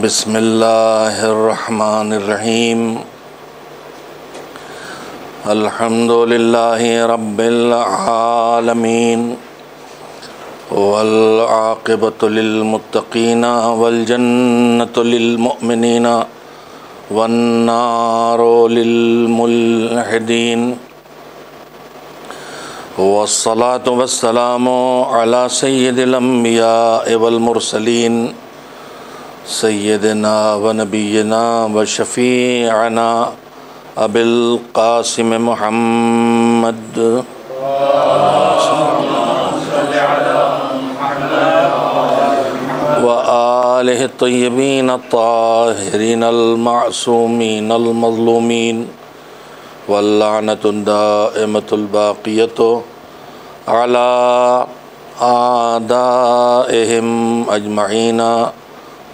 बसमीम अल्हम्दुलिल्लाह रब्बिल आलमीन वलआक़िबतु लिलमुत्तक़ीन वल जन्नतु लिलमुमिनीन। वन नारु लिलमुल्हिदीन। वस्सलातु वस्सलामु अला सय्यिदिल अंबिया वल मुरसलीन सैदना व नबीना व शफ़ीना अबिलकासम महमद व आल तयबीन ताहरीन अलमासूमीन अलमजलूमीन वल्लानतुल्दामतुल्बाक़ियत अला आदा अहम अजमाइना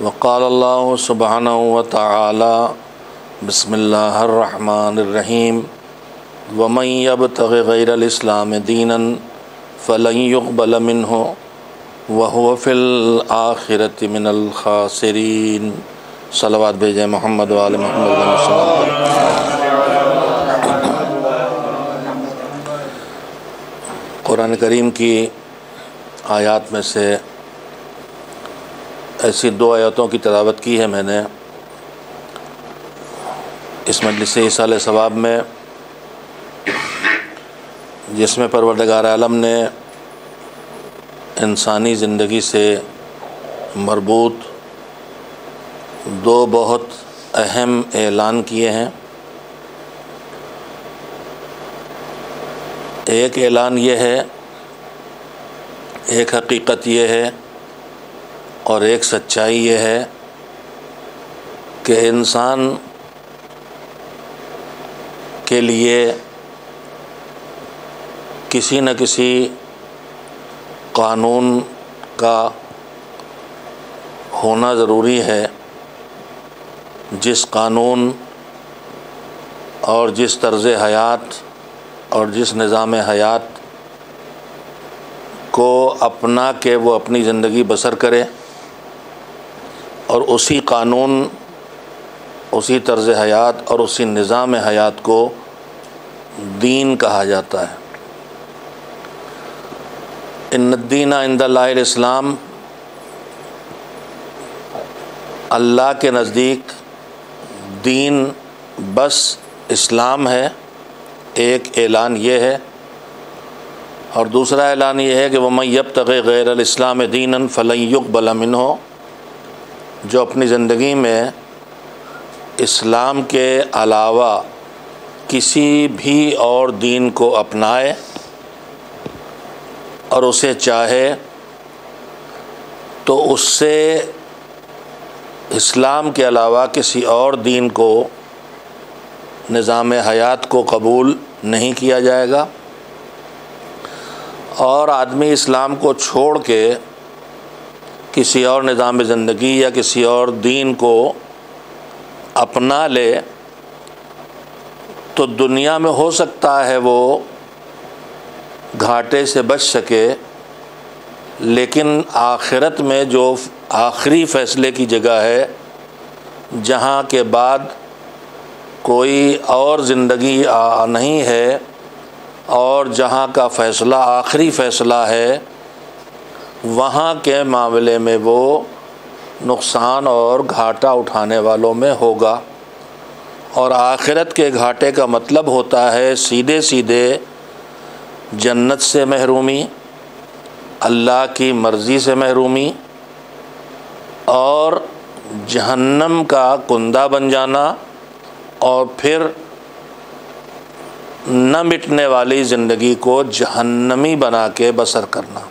वक़ाल अल्लाह सुबहान ताली बसमीम वमैब तगैरलाम दीन फ़लयुक़बल मिन हो वहफ़िल आखिरत मिनल खासरीन। सलावाद भेज मोहम्मद वाल मोहम्मद कुरान करीम की आयात में से ऐसी दो आयतों की तलावत की है मैंने। इस मजलिस साल सवाब में, जिसमें परवरदगार आलम ने इंसानी ज़िंदगी से मरबूत दो बहुत अहम ऐलान किए हैं। एक ऐलान ये है, एक हकीकत ये है और एक सच्चाई ये है कि इंसान के लिए किसी न किसी कानून का होना ज़रूरी है। जिस कानून और जिस तर्ज़ हयात और जिस निज़ाम हयात को अपना के वो अपनी ज़िंदगी बसर करे और उसी कानून, उसी तर्ज़ हयात और उसी निज़ाम हयात को दीन कहा जाता है। इन्दीन इंदलाइस्लाम अल्लाह के नज़दीक दीन बस इस्लाम है, एक ऐलान ये है। और दूसरा ऐलान ये है कि वह मैब तक गैर इस्लाम दीन फ़लयुक बलमिन हो जो अपनी ज़िंदगी में इस्लाम के अलावा किसी भी और दीन को अपनाए और उसे चाहे तो उससे इस्लाम के अलावा किसी और दीन को निज़ाम हयात को कबूल नहीं किया जाएगा। और आदमी इस्लाम को छोड़ के किसी और निज़ाम ज़िंदगी या किसी और दीन को अपना ले तो दुनिया में हो सकता है वो घाटे से बच सके, लेकिन आखिरत में जो आखिरी फ़ैसले की जगह है, जहाँ के बाद कोई और ज़िंदगी नहीं है, और जहाँ का फ़ैसला आखिरी फ़ैसला है वहाँ के मामले में वो नुकसान और घाटा उठाने वालों में होगा। और आखिरत के घाटे का मतलब होता है सीधे सीधे जन्नत से महरूमी, अल्लाह की मर्ज़ी से महरूमी, और जहन्नम का कुंदा बन जाना, और फिर न मिटने वाली ज़िंदगी को जहन्नमी बना के बसर करना।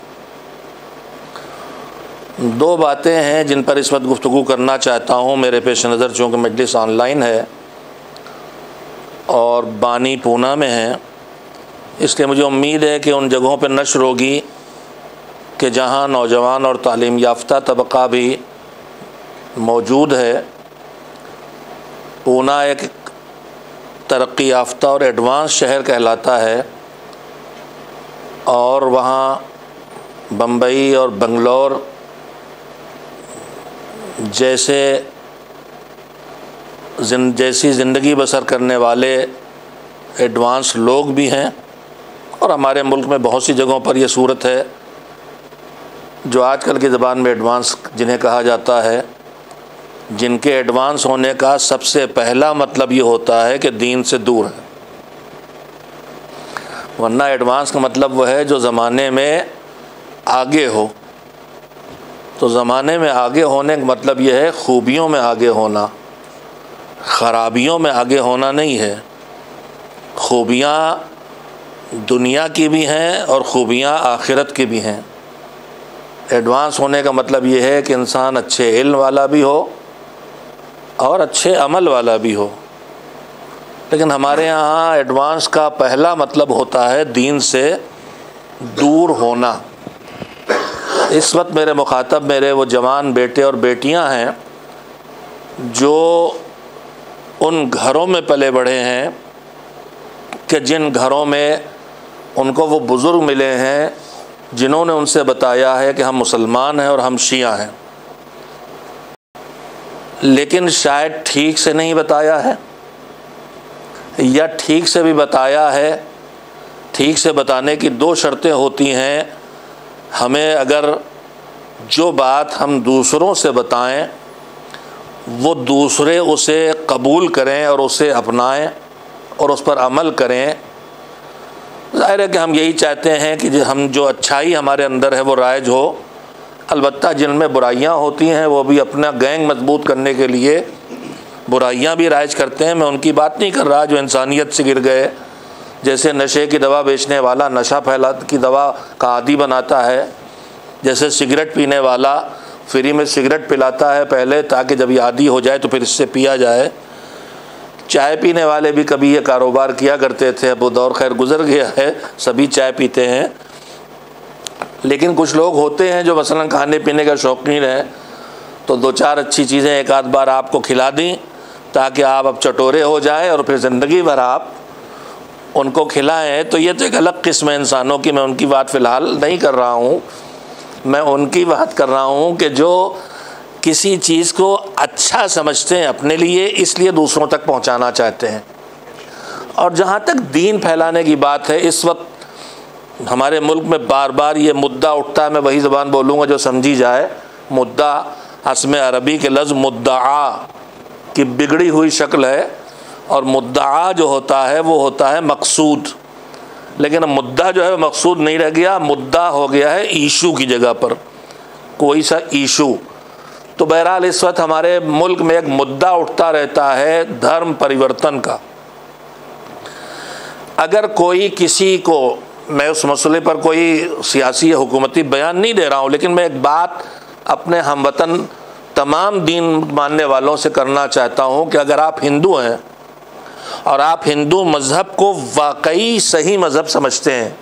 दो बातें हैं जिन पर इस वक्त गुफ्तु करना चाहता हूँ। मेरे पेश नज़र चूँकि मजलिस ऑनलाइन है और बानी पूना में है। इसलिए मुझे उम्मीद है कि उन जगहों पर नशर होगी कि जहाँ नौजवान और तालीम याफ्ता तबका भी मौजूद है। पूना एक तरक्की याफ्ता और एडवांस शहर कहलाता है और वहाँ बम्बई और बंगलोर जैसे जिन, जैसी ज़िंदगी बसर करने वाले एडवांस लोग भी हैं, और हमारे मुल्क में बहुत सी जगहों पर यह सूरत है, जो आजकल की ज़बान में एडवांस जिन्हें कहा जाता है, जिनके एडवांस होने का सबसे पहला मतलब ये होता है कि दीन से दूर है। वरना एडवांस का मतलब वह है जो ज़माने में आगे हो। तो ज़माने में आगे होने का मतलब यह है, खूबियों में आगे होना। ख़राबियों में आगे होना नहीं है। खूबियाँ दुनिया की भी हैं और खूबियाँ आखिरत की भी हैं। एडवांस होने का मतलब ये है कि इंसान अच्छे इल्म वाला भी हो और अच्छे अमल वाला भी हो। लेकिन हमारे यहाँ एडवांस का पहला मतलब होता है दीन से दूर होना। इस वक्त मेरे मुखातब मेरे वो जवान बेटे और बेटियाँ हैं, जो उन घरों में पले बढ़े हैं कि जिन घरों में उनको वो बुज़ुर्ग मिले हैं, जिन्होंने उनसे बताया है कि हम मुसलमान हैं और हम शिया हैं। लेकिन शायद ठीक से नहीं बताया है, या ठीक से भी बताया है, ठीक से बताने की दो शर्तें होती हैं हमें अगर जो बात हम दूसरों से बताएँ, वो दूसरे उसे कबूल करें और उसे अपनाएँ और उस पर अमल करें। ज़ाहिर है कि हम यही चाहते हैं कि हम, जो अच्छाई हमारे अंदर है, वो राइज हो। अलबत्त जिनमें बुराइयाँ होती हैं, वो भी अपना गैंग मज़बूत करने के लिए बुराइयाँ भी राइज करते हैं। मैं उनकी बात नहीं कर रहा जो इंसानियत से गिर गए। जैसे नशे की दवा बेचने वाला नशा फैला की दवा का आदि बनाता है, जैसे सिगरेट पीने वाला फ्री में सिगरेट पिलाता है पहले ताकि जब ये आदि हो जाए तो फिर इससे पिया जाए। चाय पीने वाले भी कभी ये कारोबार किया करते थे, अब वो दौर खैर गुजर गया है, सभी चाय पीते हैं। लेकिन कुछ लोग होते हैं जो मसलन खाने पीने का शौकीन है तो दो चार अच्छी चीज़ें एक आध बार आपको खिला दी, ताकि आप अब चटोरे हो जाए और फिर ज़िंदगी भर आप उनको खिलाएँ तो ये तो एक अलग किस्म है इंसानों की। मैं उनकी बात फ़िलहाल नहीं कर रहा हूँ। मैं उनकी बात कर रहा हूँ कि जो किसी चीज़ को अच्छा समझते हैं अपने लिए, इसलिए दूसरों तक पहुँचाना चाहते हैं। और जहाँ तक दीन फैलाने की बात है, इस वक्त हमारे मुल्क में बार बार ये मुद्दा उठता है। मैं वही ज़बान बोलूँगा जो समझी जाए। मुद्दा हसम अरबी के लफ्ज़ मुद्दा की बिगड़ी हुई शक्ल है। और मुद्दा जो होता है, वो होता है मकसूद। लेकिन मुद्दा जो है मकसूद नहीं रह गया, मुद्दा हो गया है ईशू की जगह पर। कोई सा ईशू। तो बहरहाल, इस वक्त हमारे मुल्क में एक मुद्दा उठता रहता है धर्म परिवर्तन का। अगर कोई किसी को, मैं उस मसले पर कोई सियासी या हुकूमती बयान नहीं दे रहा हूँ, लेकिन मैं एक बात अपने हमवतन तमाम दीन मानने वालों से करना चाहता हूँ कि अगर आप हिंदू हैं और आप हिंदू मज़हब को वाकई सही मज़हब समझते हैं।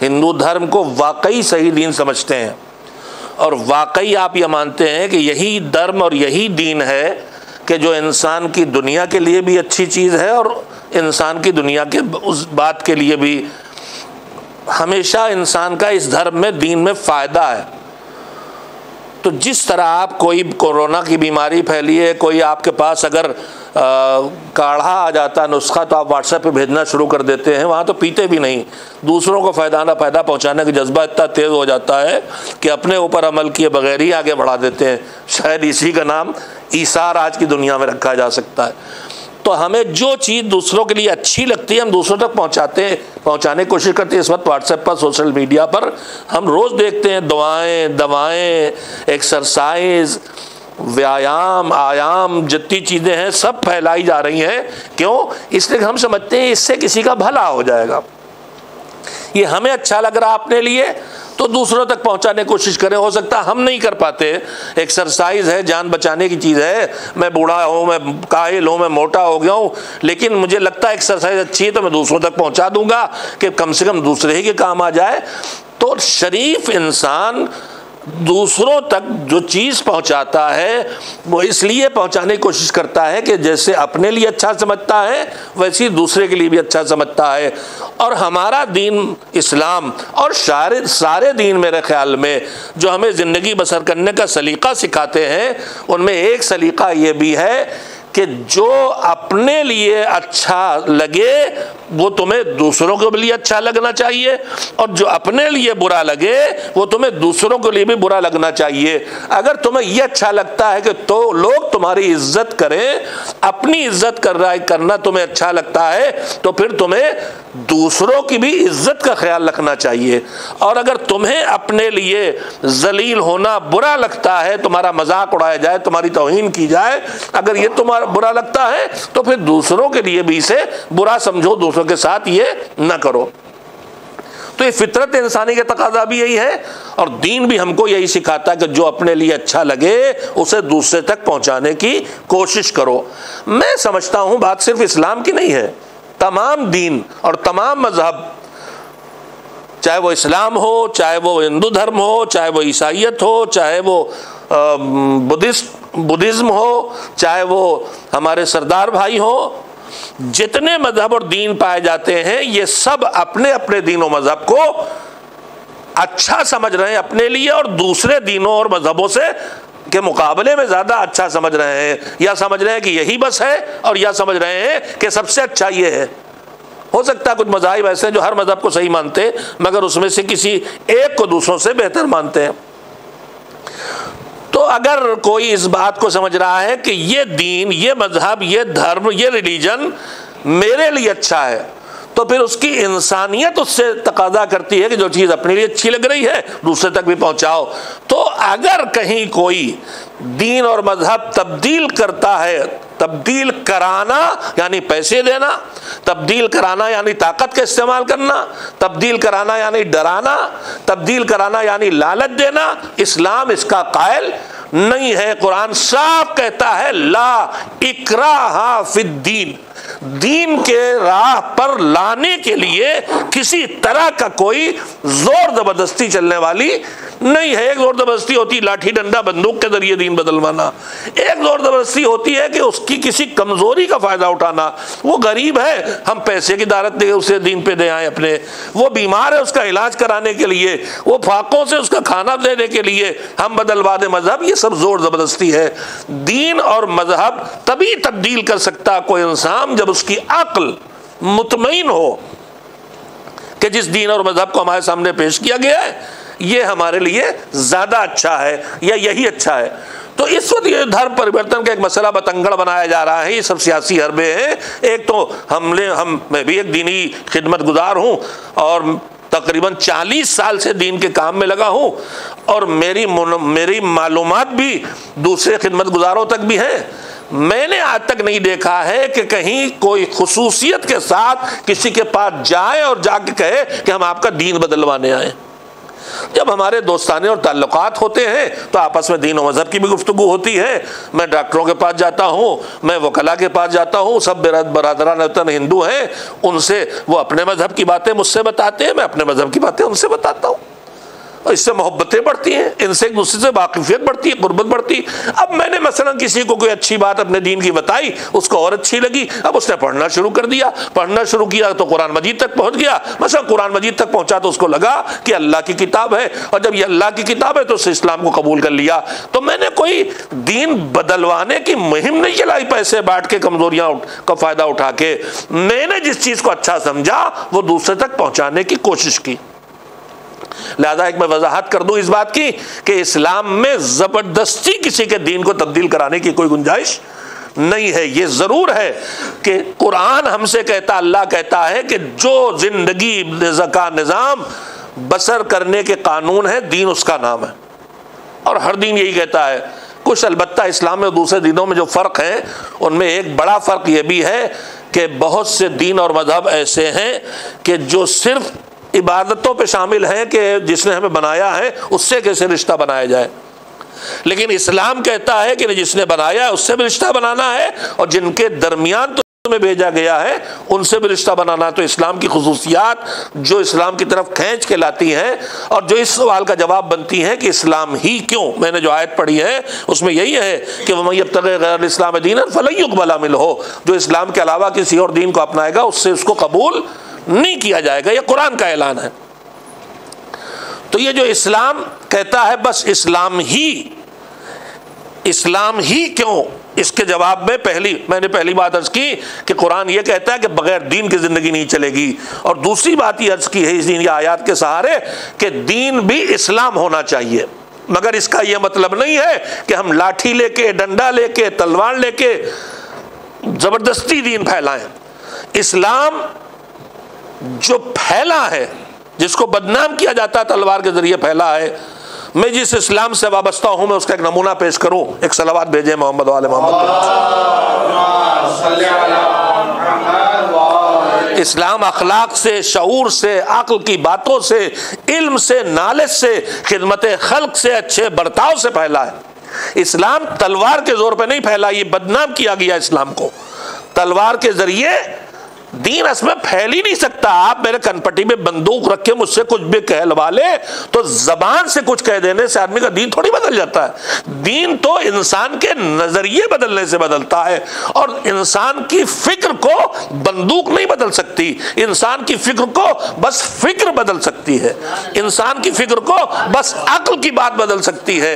हिंदू धर्म को वाकई सही दीन समझते हैं। और वाकई आप ये मानते हैं कि यही धर्म और यही दीन है कि जो इंसान की दुनिया के लिए भी अच्छी चीज़ है और इंसान की दुनिया के उस बात के लिए भी हमेशा इंसान का इस धर्म में, दीन में फ़ायदा है। तो जिस तरह आप कोई कोरोना की बीमारी फैली है कोई आपके पास अगर काढ़ा आ जाता, नुस्खा तो आप व्हाट्सएप पे भेजना शुरू कर देते हैं, वहाँ तो पीते भी नहीं। दूसरों को फ़ायदा ना फ़ायदा पहुँचाने का जज्बा इतना तेज़ हो जाता है कि अपने ऊपर अमल किए बगैर ही आगे बढ़ा देते हैं। शायद इसी का नाम ईसार आज की दुनिया में रखा जा सकता है। तो हमें जो चीज़ दूसरों के लिए अच्छी लगती है, हम दूसरों तक पहुंचाते पहुँचाने की कोशिश करते हैं। इस वक्त व्हाट्सएप पर सोशल मीडिया पर हम रोज़ देखते हैं, दुआएँ, दवाएँ एक्सरसाइज व्यायाम, आयाम, जितनी चीज़ें हैं, सब फैलाई जा रही हैं। क्यों? इसलिए हम समझते हैं, इससे किसी का भला हो जाएगा। ये हमें अच्छा लग रहा अपने लिए तो दूसरों तक पहुँचाने की कोशिश करें। हो सकता हम नहीं कर पाते। एक्सरसाइज है, जान बचाने की चीज़ है। मैं बूढ़ा हूँ, मैं काहिल हूँ, मैं मोटा हो गया हूँ, लेकिन मुझे लगता है एक्सरसाइज अच्छी है तो मैं दूसरों तक पहुँचा दूँगा कि कम से कम दूसरे ही के काम आ जाए। तो शरीफ इंसान दूसरों तक जो चीज़ पहुंचाता है, वो इसलिए पहुँचाने की कोशिश करता है कि जैसे अपने लिए अच्छा समझता है, वैसे ही दूसरे के लिए भी अच्छा समझता है। और हमारा दीन इस्लाम और सारे सारे दीन मेरे ख्याल में जो हमें ज़िंदगी बसर करने का सलीका सिखाते हैं, उनमें एक सलीका ये भी है कि जो अपने लिए अच्छा लगे, वो तुम्हें दूसरों के लिए अच्छा लगना चाहिए। और जो अपने लिए बुरा लगे, वो तुम्हें दूसरों के लिए भी बुरा लगना चाहिए। अगर तुम्हें ये अच्छा लगता है कि तो लोग तुम्हारी इज़्ज़त करें, अपनी इज़्ज़त कर रहा है, करना तुम्हें अच्छा लगता है तो फिर तुम्हें दूसरों की भी इज़्ज़त का ख्याल रखना चाहिए। और अगर तुम्हें अपने लिए जलील होना बुरा लगता है, तुम्हारा मज़ाक उड़ाया जाए, तुम्हारी तोहन की जाए, अगर ये तुम्हारा बुरा लगता है तो फिर दूसरों के लिए भी इसे बुरा समझो, दूसरों के साथ ये ना करो। तो ये फितरत इंसानी का तकाजा भी यही है, और दीन भी हमको यही सिखाता है कि जो अपने लिए अच्छा लगे, उसे दूसरे तक पहुँचाने की कोशिश करो। मैं समझता हूँ बात सिर्फ़ इस्लाम की नहीं है, तमाम दीन और तमाम मज़हब, चाहे वो इस्लाम हो, चाहे वो हिंदू धर्म हो, चाहे वो ईसाइत हो, चाहे वो बुद्धिस्ट बुद्धिज़्म हो, चाहे वो हमारे सरदार भाई हो, जितने मज़हब और दीन पाए जाते हैं, ये सब अपने अपने दीन मज़हब को अच्छा समझ रहे हैं अपने लिए और दूसरे दीनों और मज़हबों से के मुकाबले में ज़्यादा अच्छा समझ रहे हैं। या समझ रहे हैं कि यही बस है और या समझ रहे हैं कि सबसे अच्छा ये है। हो सकता है कुछ मजाहब ऐसे हैं जो हर मज़हब को सही मानते मगर उसमें से किसी एक को दूसरों से बेहतर मानते हैं। तो अगर कोई इस बात को समझ रहा है कि ये दीन, ये मज़हब, ये धर्म, ये रिलीजन मेरे लिए अच्छा है तो फिर उसकी इंसानियत उससे तकाजा करती है कि जो चीज़ अपने लिए अच्छी लग रही है, दूसरे तक भी पहुंचाओ। तो अगर कहीं कोई दीन और मज़हब तब्दील करता है तब्दील कराना, यानी पैसे देना, तब्दील कराना, यानी ताकत का इस्तेमाल करना, तब्दील कराना, यानी डराना, तब्दील कराना, यानी लालच देना, इस्लाम इसका कायल नहीं है। कुरान साफ़ कहता है, ला इकरा फिद्दीन दीन। के राह पर लाने के लिए किसी तरह का कोई ज़ोर ज़बरदस्ती चलने वाली नहीं है। एक ज़ोर ज़बरदस्ती होती, लाठी डंडा बंदूक के ज़रिए दीन बदलवाना। एक ज़ोर ज़बरदस्ती होती है कि उसकी किसी कमज़ोरी का फ़ायदा उठाना। वो गरीब है, हम पैसे की दारत दे, उसे दीन पे दे आए अपने। वो बीमार है, उसका इलाज कराने के लिए। वो फाकों से उसका खाना देने के लिए। हम बदलवा दे मज़हब, ये सब ज़ोर ज़बरदस्ती है। दीन और मज़हब तभी तब्दील कर सकता कोई इंसान जब उसकी अक्ल मुतमिन हो। कि जिस दीन और मज़हब को हमारे सामने पेश किया गया है ये हमारे लिए ज़्यादा अच्छा है या यही अच्छा है। तो इस वक्त ये धर्म परिवर्तन का एक मसला बतंगड़ बनाया जा रहा है। ये सब सियासी हरबे हैं। एक तो हमने हम, मैं भी एक दीनी खिदमत गुजार हूँ और तकरीबन 40 साल से दीन के काम में लगा हूँ और मेरी मेरी मालूम भी दूसरे खिदमत गुजारों तक भी हैं। मैंने आज तक नहीं देखा है कि कहीं कोई खसूसियत के साथ किसी के पास जाए और जाके कहे कि हम आपका दीन बदलवाने आए। जब हमारे दोस्ताने और ताल्लुक होते हैं तो आपस में दीन और मज़हब की भी गुफ्तु होती है। मैं डॉक्टरों के पास जाता हूँ, मैं वकला के पास जाता हूँ, सब बरदरान वतन हिंदू हैं, उनसे वो अपने मज़हब की बातें मुझसे बताते हैं, मैं अपने मज़हब की बातें उनसे बताता हूँ। इससे मोहब्बतें बढ़ती हैं, इनसे एक दूसरे से वाकिफियत बढ़ती है, गुर्बत बढ़ती है। अब मैंने मसला किसी को कोई अच्छी बात अपने दीन की बताई, उसको और अच्छी लगी, अब उसने पढ़ना शुरू कर दिया। पढ़ना शुरू किया तो कुरान मजीद तक पहुँच गया। मसला कुरान मजीद तक पहुँचा तो उसको लगा कि अल्लाह की किताब है, और जब ये अल्लाह की किताब है तो उससे इस्लाम को कबूल कर लिया। तो मैंने कोई दीन बदलवाने की मुहिम नहीं चलाई, पैसे बांट के, कमजोरियाँ का फ़ायदा उठा के। मैंने जिस चीज़ को अच्छा समझा, वो दूसरे तक पहुँचाने की कोशिश की। लिहाजा एक मैं वजाहत कर दूँ इस बात की कि इस्लाम में ज़बरदस्ती किसी के दीन को तब्दील कराने की कोई गुंजाइश नहीं है। ये ज़रूर है कि कुरान हमसे कहता, अल्लाह कहता है कि जो ज़िंदगी का निज़ाम बसर करने के कानून है, दीन उसका नाम है। और हर दिन यही कहता है। कुछ अलबत्ता इस्लाम में दूसरे दिनों में जो फ़र्क है, उनमें एक बड़ा फ़र्क ये भी है कि बहुत से दीन और मज़हब ऐसे हैं कि जो सिर्फ़ इबादतों पे शामिल हैं कि जिसने हमें बनाया है, उससे कैसे रिश्ता बनाया जाए? लेकिन इस्लाम कहता है कि जिसने बनाया है, उससे भी रिश्ता बनाना है, और जिनके दरमियान तो में भेजा गया है, उनसे भी रिश्ता बनाना तो इस्लाम की खसूसियात जो इस्लाम की तरफ़ खींच के लाती हैं, और जो इस सवाल का जवाब बनती हैं कि इस्लाम ही क्यों? मैंने जो आयत पढ़ी है, उसमें यही है कि वह अब तक इस्लाम दीन फलयुक मिल हो जो इस्लाम के अलावा किसी और दीन को अपनाएगा, उससे उसको कबूल नहीं किया जाएगा यह कुरान का ऐलान है। तो ये जो इस्लाम कहता है, बस इस्लाम ही इस्लाम ही क्यों? इसके जवाब में पहली, मैंने पहली बात अर्ज़ की कि कुरान ये कहता है कि बगैर दीन की ज़िंदगी नहीं चलेगी। और दूसरी बात ये अर्ज़ की है इस दिन आयात के सहारे कि दीन भी इस्लाम होना चाहिए। मगर इसका यह मतलब नहीं है कि हम लाठी लेके, डंडा लेके, तलवार लेके ज़बरदस्ती दीन फैलाएँ। इस्लाम जो फैला है, जिसको बदनाम किया जाता है, तलवार के ज़रिए फैला है, मैं जिस इस्लाम से वाबस्ता हूँ, मैं उसका एक नमूना पेश करूँ, एक सलावाद भेजे मोहम्मद वाले मोहम्मद इस्लाम अखलाक से शूर से, अक्ल की बातों से, इल्म से नॉलेज से, खिदमत खल्क से, अच्छे बर्ताव से फैला है। इस्लाम तलवार के ज़ोर पे नहीं फैला, ये बदनाम किया गया इस्लाम को। तलवार के ज़रिए दीन इसमें फैल ही नहीं सकता। आप मेरे कनपट्टी में बंदूक रख, मुझसे कुछ भी कहलवा ले तो जबान से कुछ कह देने से आदमी का दीन थोड़ी बदल जाता है। दीन तो इंसान के नज़रिए बदलने से बदलता है, और इंसान की फ़िक्र को बंदूक नहीं बदल सकती। इंसान की फ़िक्र को बस फ़िक्र बदल सकती है। इंसान की फ़िक्र को बस अक्ल की बात बदल सकती है।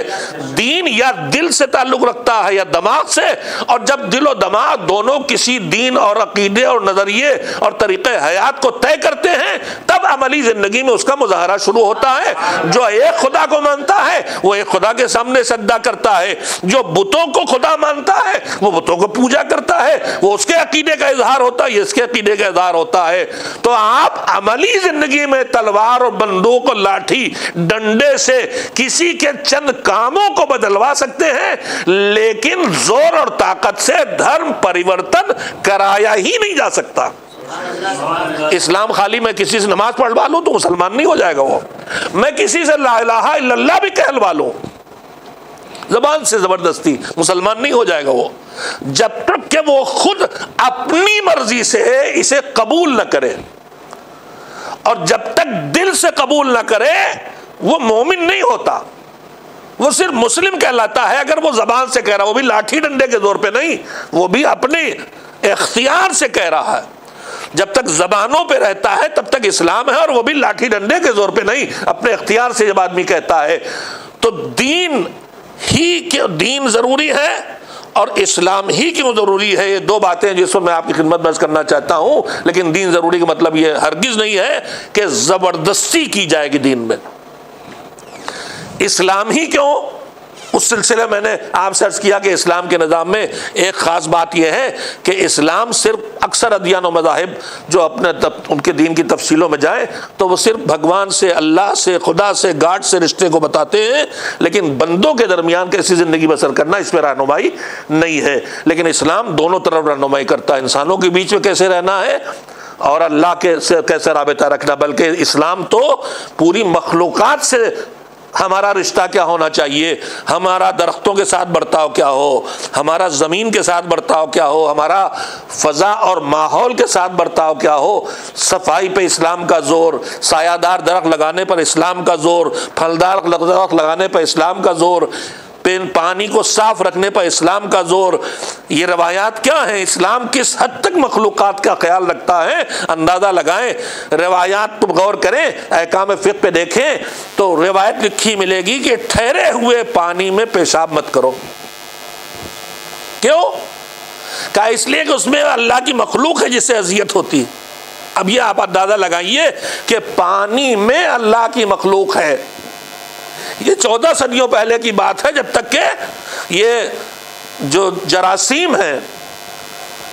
दीन या दिल से ताल्लुक रखता है, या दिमाग से, और जब दिलो दिमाग दोनों किसी दीन और अकीदे और नज़रिए और तरीक़े हयात को तय करते हैं, तब अमली ज़िंदगी में उसका मुजाहरा शुरू होता है। जो एक खुदा को मानता है, वो एक खुदा के सामने सद्दा करता है। जो बुतों को खुदा मानता है, वो बुतों को पूजा करता है। वो उसके अकीदे का इजहार होता है इसके अकीदे का इजहार होता है। तो आप अमली ज़िंदगी में तलवार और बंदूक और लाठी डंडे से किसी के चंद कामों को बदलवा सकते हैं, लेकिन ज़ोर और ताकत से धर्म परिवर्तन कराया ही नहीं जा सकता। इस्लाम खाली, मैं किसी से नमाज़ पढ़वा लूँ तो मुसलमान नहीं हो जाएगा वो। मैं किसी से ला भी कहलवा लूँ। जबान से ज़बरदस्ती, मुसलमान नहीं हो जाएगा वो। जब तक कि वो खुद अपनी मर्ज़ी से इसे कबूल न करे। और जब तक दिल से कबूल न करे, वो मोमिन नहीं होता। वो सिर्फ़ मुस्लिम कहलाता है, अगर वो जबान से कह रहा वो भी लाठी डंडे के ज़ोर पे नहीं, वो भी अपने इख्तियार से कह रहा है। जब तक जबानों पे रहता है, तब तक इस्लाम है और वो भी लाठी डंडे के ज़ोर पे नहीं, अपने अख्तियार से जब आदमी कहता है। तो दीन ही क्यों, दीन ज़रूरी है और इस्लाम ही क्यों ज़रूरी है? ये दो बातें जिसको मैं आपकी खिदमत बस करना चाहता हूँ, लेकिन दीन ज़रूरी का मतलब ये हरगिज़ नहीं है कि ज़बरदस्ती की जाएगी दीन में। इस्लाम ही क्यों? उस सिलसिले में मैंने आपसे अर्ज़ किया कि इस्लाम के निज़ाम में एक ख़ास बात यह है कि इस्लाम सिर्फ़ अक्सर अदियान मजाहब जो अपने तब, उनके दीन की तफसीलों में जाए तो वो सिर्फ़ भगवान से अल्लाह से खुदा से गाड से रिश्ते को बताते हैं लेकिन बंदों के दरमियान कैसी ज़िंदगी बसर करना इसमें रहनुमाई नहीं है। लेकिन इस्लाम दोनों तरफ़ रहनुमाई करता है। इंसानों के बीच में कैसे रहना है? और अल्लाह के से कैसे रबता रखना? बल्कि इस्लाम तो पूरी मखलूक़ात से हमारा रिश्ता क्या होना चाहिए? हमारा दरख्तों के साथ बर्ताव क्या हो? हमारा ज़मीन के साथ बर्ताव क्या हो? हमारा फ़ज़ा और माहौल के साथ बर्ताव क्या हो? सफ़ाई पे इस्लाम का ज़ोर, सायादार दरख्त लगाने पर इस्लाम का ज़ोर, फलदार दरख्त लगाने पर इस्लाम का ज़ोर पेन पानी को साफ़ रखने पर इस्लाम का ज़ोर, ये रवायात क्या है? इस्लाम किस हद तक मखलूक का ख्याल रखता है? अंदाज़ा लगाएँ। रवायात तुम गौर करें, अहकाम फ़िक पे देखें तो रवायत लिखी मिलेगी कि ठहरे हुए पानी में पेशाब मत करो। क्यों? कहा इसलिए कि उसमें अल्लाह की मखलूक है जिससे अजियत होती अब ये आप अंदाज़ा लगाइए कि पानी में अल्लाह की मखलूक है। ये चौदह सदियों पहले की बात है, जब तक के ये जो जरासीम है,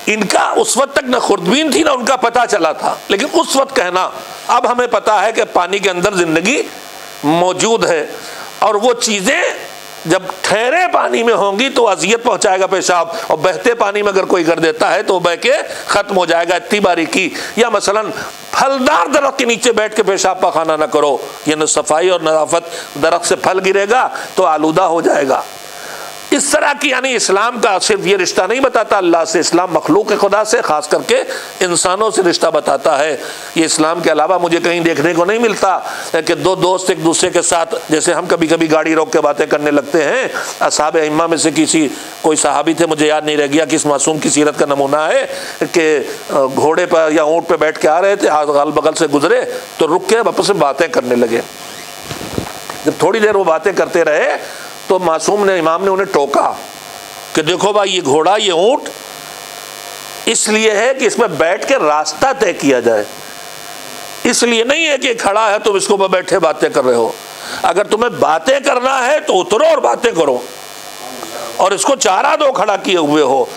इनका उस वक्त तक न खुर्दबीन थी, ना उनका पता चला था। लेकिन उस वक्त कहना, अब हमें पता है कि पानी के अंदर ज़िंदगी मौजूद है, और वो चीज़ें जब ठहरे पानी में होंगी तो अजियत पहुंचाएगा पेशाब, और बहते पानी में अगर कोई कर देता है तो बह के ख़त्म हो जाएगा इतनी बारी की या मसलन, फलदार दरख के नीचे बैठ के पेशाब पखाना ना करो। ये न सफ़ाई और नजाफत दरख से फल गिरेगा तो आलूदा हो जाएगा। इस तरह की, यानी इस्लाम का सिर्फ़ ये रिश्ता नहीं बताता, अल्लाह से इस्लाम मखलूक खुदा से, ख़ास करके इंसानों से रिश्ता बताता है। ये इस्लाम के अलावा मुझे कहीं देखने को नहीं मिलता कि दो दोस्त एक दूसरे के साथ, जैसे हम कभी कभी गाड़ी रोक के बातें करने लगते हैं। असाब इम्मा में से किसी, कोई सहाबी थे, मुझे याद नहीं रह गया किस मासूम की सीरत का नमूना है कि घोड़े पर या ऊँट पर बैठ के आ रहे थे अगल बगल से गुजरे तो रुक के वापस बातें करने लगे। जब थोड़ी देर वो बातें करते रहे तो मासूम ने, इमाम ने उन्हें टोका कि देखो भाई, ये घोड़ा, ये ऊँट इसलिए है कि इसमें बैठ के रास्ता तय किया जाए। इसलिए नहीं है कि खड़ा है, तुम इसको बैठे बातें कर रहे हो। अगर तुम्हें बातें करना है तो उतरो और बातें करो। और इसको चारा दो खड़ा किए हुए हो।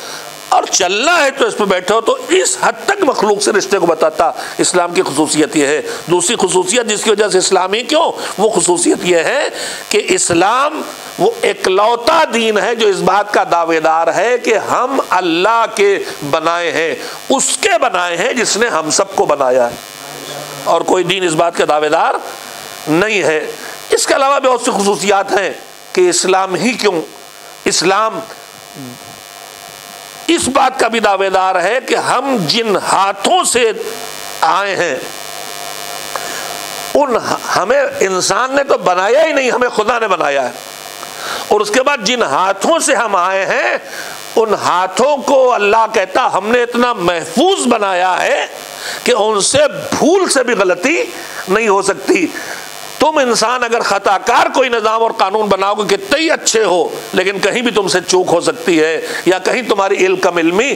और चलना है तो इस पर बैठे हो तो इस हद तक मखलूक से रिश्ते को बताता। इस्लाम की खसूसियत यह है। दूसरी खसूसियत जिसकी वजह से इस्लाम ही क्यों? वो खसूसियत यह है कि इस्लाम वो इकलौता दीन है जो इस बात का दावेदार है कि हम अल्लाह के बनाए हैं। उसके बनाए हैं जिसने हम सबको बनाया है। और कोई दीन इस बात का दावेदार नहीं है। इसके अलावा बहुत सी खसूसियात हैं कि इस्लाम ही क्यों? इस्लाम इस बात का भी दावेदार है कि हम जिन हाथों से आए हैं, उन हमें इंसान ने तो बनाया ही नहीं, हमें खुदा ने बनाया है। और उसके बाद जिन हाथों से हम आए हैं, उन हाथों को अल्लाह कहता, हमने इतना महफूज बनाया है कि उनसे भूल से भी गलती नहीं हो सकती। तुम इंसान अगर खताकार कोई निज़ाम और कानून बनाओगे कितने ही अच्छे हो, लेकिन कहीं भी तुमसे चूक हो सकती है, या कहीं तुम्हारी इल कम इल्मी,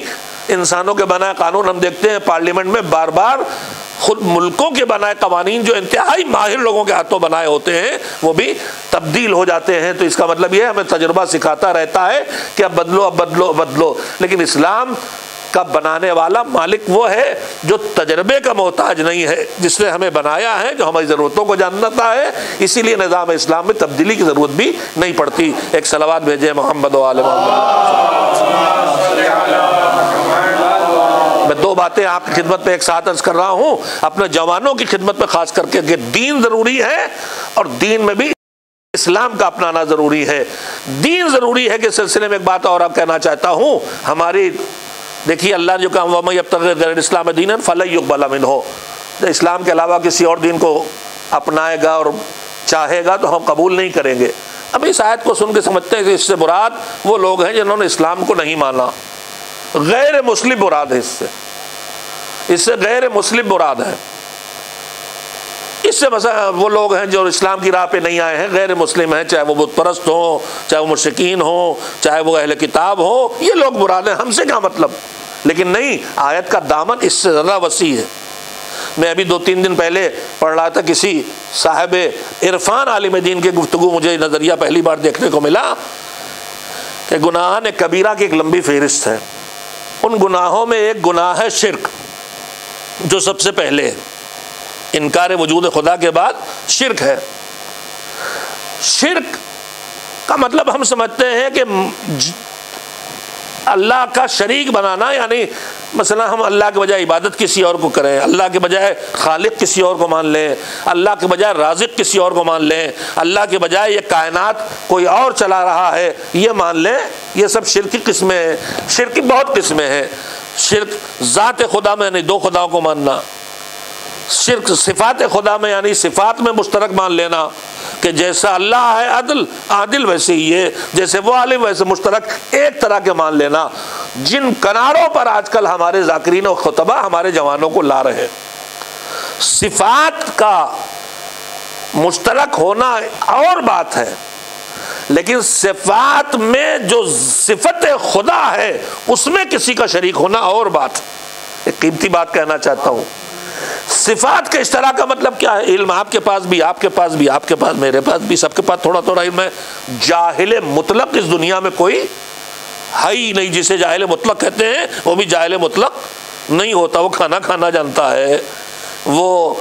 इंसानों के बनाए कानून हम देखते हैं पार्लियामेंट में बार बार खुद मुल्कों के बनाए कवानीन जो इंतहाई माहिर लोगों के हाथों बनाए होते हैं, वो भी तब्दील हो जाते हैं। तो इसका मतलब ये हमें तजुर्बा सिखाता रहता है कि अब बदलो अब बदलो अब बदलो। लेकिन इस्लाम का बनाने वाला मालिक वो है जो तजर्बे का मोहताज नहीं है, जिसने हमें बनाया है, जो हमारी ज़रूरतों को जानता है, इसीलिए निज़ाम इस्लाम में तब्दीली की ज़रूरत भी नहीं पड़ती। एक सलावाद भेजे मोहम्मद मैं दो बातें आपकी खिदमत में एक साथ अर्ज़ कर रहा हूँ। अपने जवानों की खिदमत में खास करके कि दीन ज़रूरी है और दीन में भी इस्लाम का अपनाना ज़रूरी है। दीन ज़रूरी है कि सिलसिले में एक बात और आप कहना चाहता हूँ, हमारी देखिए, अल्लाह जो कहा वम अब इस्लाम दीन फ़लबलामिन हो तो इस्लाम के अलावा किसी और दिन को अपनाएगा और चाहेगा तो हम कबूल नहीं करेंगे। अब इस आयत को सुन के समझते हैं कि इससे मुराद वो लोग हैं जिन्होंने इस्लाम को नहीं माना। गैर मुस्लिम मुराद है इससे। इससे गैर मुस्लिम मुराद है। इससे बस वो लोग हैं जो इस्लाम की राह पे नहीं आए हैं, गैर मुस्लिम हैं, चाहे वो बुत हो, चाहे वो मुशकिन हो, चाहे वो अहल किताब हो, ये लोग मुराद हैं, हमसे क्या मतलब? लेकिन नहीं, आयत का दामन इससे ज़्यादा वसी है। मैं अभी दो तीन दिन पहले पढ़ रहा था, किसी साहब इरफान आलिम दीन के गुफ्तु मुझे नज़रिया पहली बार देखने को मिला, कि गुनाह ने कबीरा की एक लंबी फहरिस्त है। उन गुनाहों में एक गुनाह है शिरक, जो सबसे पहले है। इनकार वजूद खुदा के बाद शिरक है। शिरक का मतलब हम समझते हैं कि अल्लाह का शरीक बनाना, यानी मसला हम अल्लाह के बजाय इबादत किसी और को करें, अल्लाह के बजाय खालिक किसी और को मान लें, अल्लाह के बजाय राजिक किसी और को मान लें, अल्लाह के बजाय ये कायनात कोई और चला रहा है, ये मान लें, ये सब शिरकी किस्में हैं। शिरकी बहुत किस्में हैं। शिरक ज़ात खुदा में यानी दो खुदाओं को मानना। शिरक सिफात खुदा में, यानी सिफात में मुश्तरक मान लेना कि जैसा अल्लाह है अदल, आदिल वैसे ही है। जैसे वो आलिम, वैसे मुश्तरक एक तरह के मान लेना। जिन किनारों पर आजकल हमारे जाकरीन और खुतबा हमारे जवानों को ला रहे सिफात का मुश्तरक होना और बात है। लेकिन सिफात में जो सिफत खुदा है, उसमें किसी का शरीक होना और बात एक कीमती बात कहना चाहता हूँ। सिफात के इस तरह का मतलब क्या है? इल्म आपके पास भी, आपके पास भी, आपके पास, मेरे पास भी, सबके पास थोड़ा थोड़ा इल्म है। जाहिल मुतलक इस दुनिया में कोई है ही नहीं, जिसे जाहिल मुतलक कहते हैं, वो भी जाहिल मुतलक नहीं होता। वो खाना खाना जानता है, वो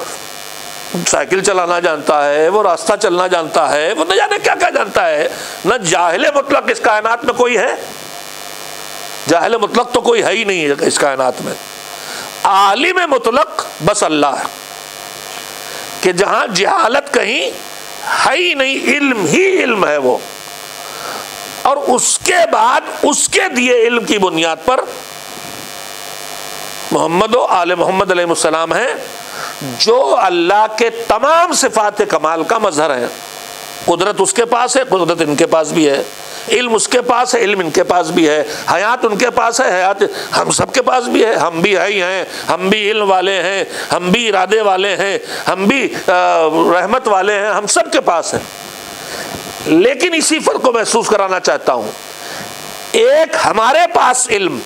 साइकिल चलाना जानता है, वो रास्ता चलना जानता है, वो न जाने क्या क्या जानता है। न जाहिल मुतलक इस कायनात में कोई है? जाहिल मुतलक तो कोई है ही नहीं है इस कायनात में। आलिम मुतलक, बस अल्लाह। है कि जहाँ जहालत कहीं, है ही नहीं, इल्म ही इल्म है वो। और उसके बाद, उसके दिए इल्म की बुनियाद पर, मोहम्मद आल मोहम्मद सलाम है, जो अल्लाह के तमाम सिफात कमाल का मजहर है। कुदरत उसके पास है, कुदरत इनके पास भी है। इल्म उसके पास है, इल्म इनके पास भी है। हयात उनके पास है, हयात हम सबके पास भी है। हम भी है ही हैं, हम भी इल्म वाले हैं, हम भी इरादे वाले हैं, हम भी रहमत वाले हैं, हम सबके पास हैं। लेकिन इसी फ़र्क को महसूस कराना चाहता हूँ। एक हमारे पास इल्म,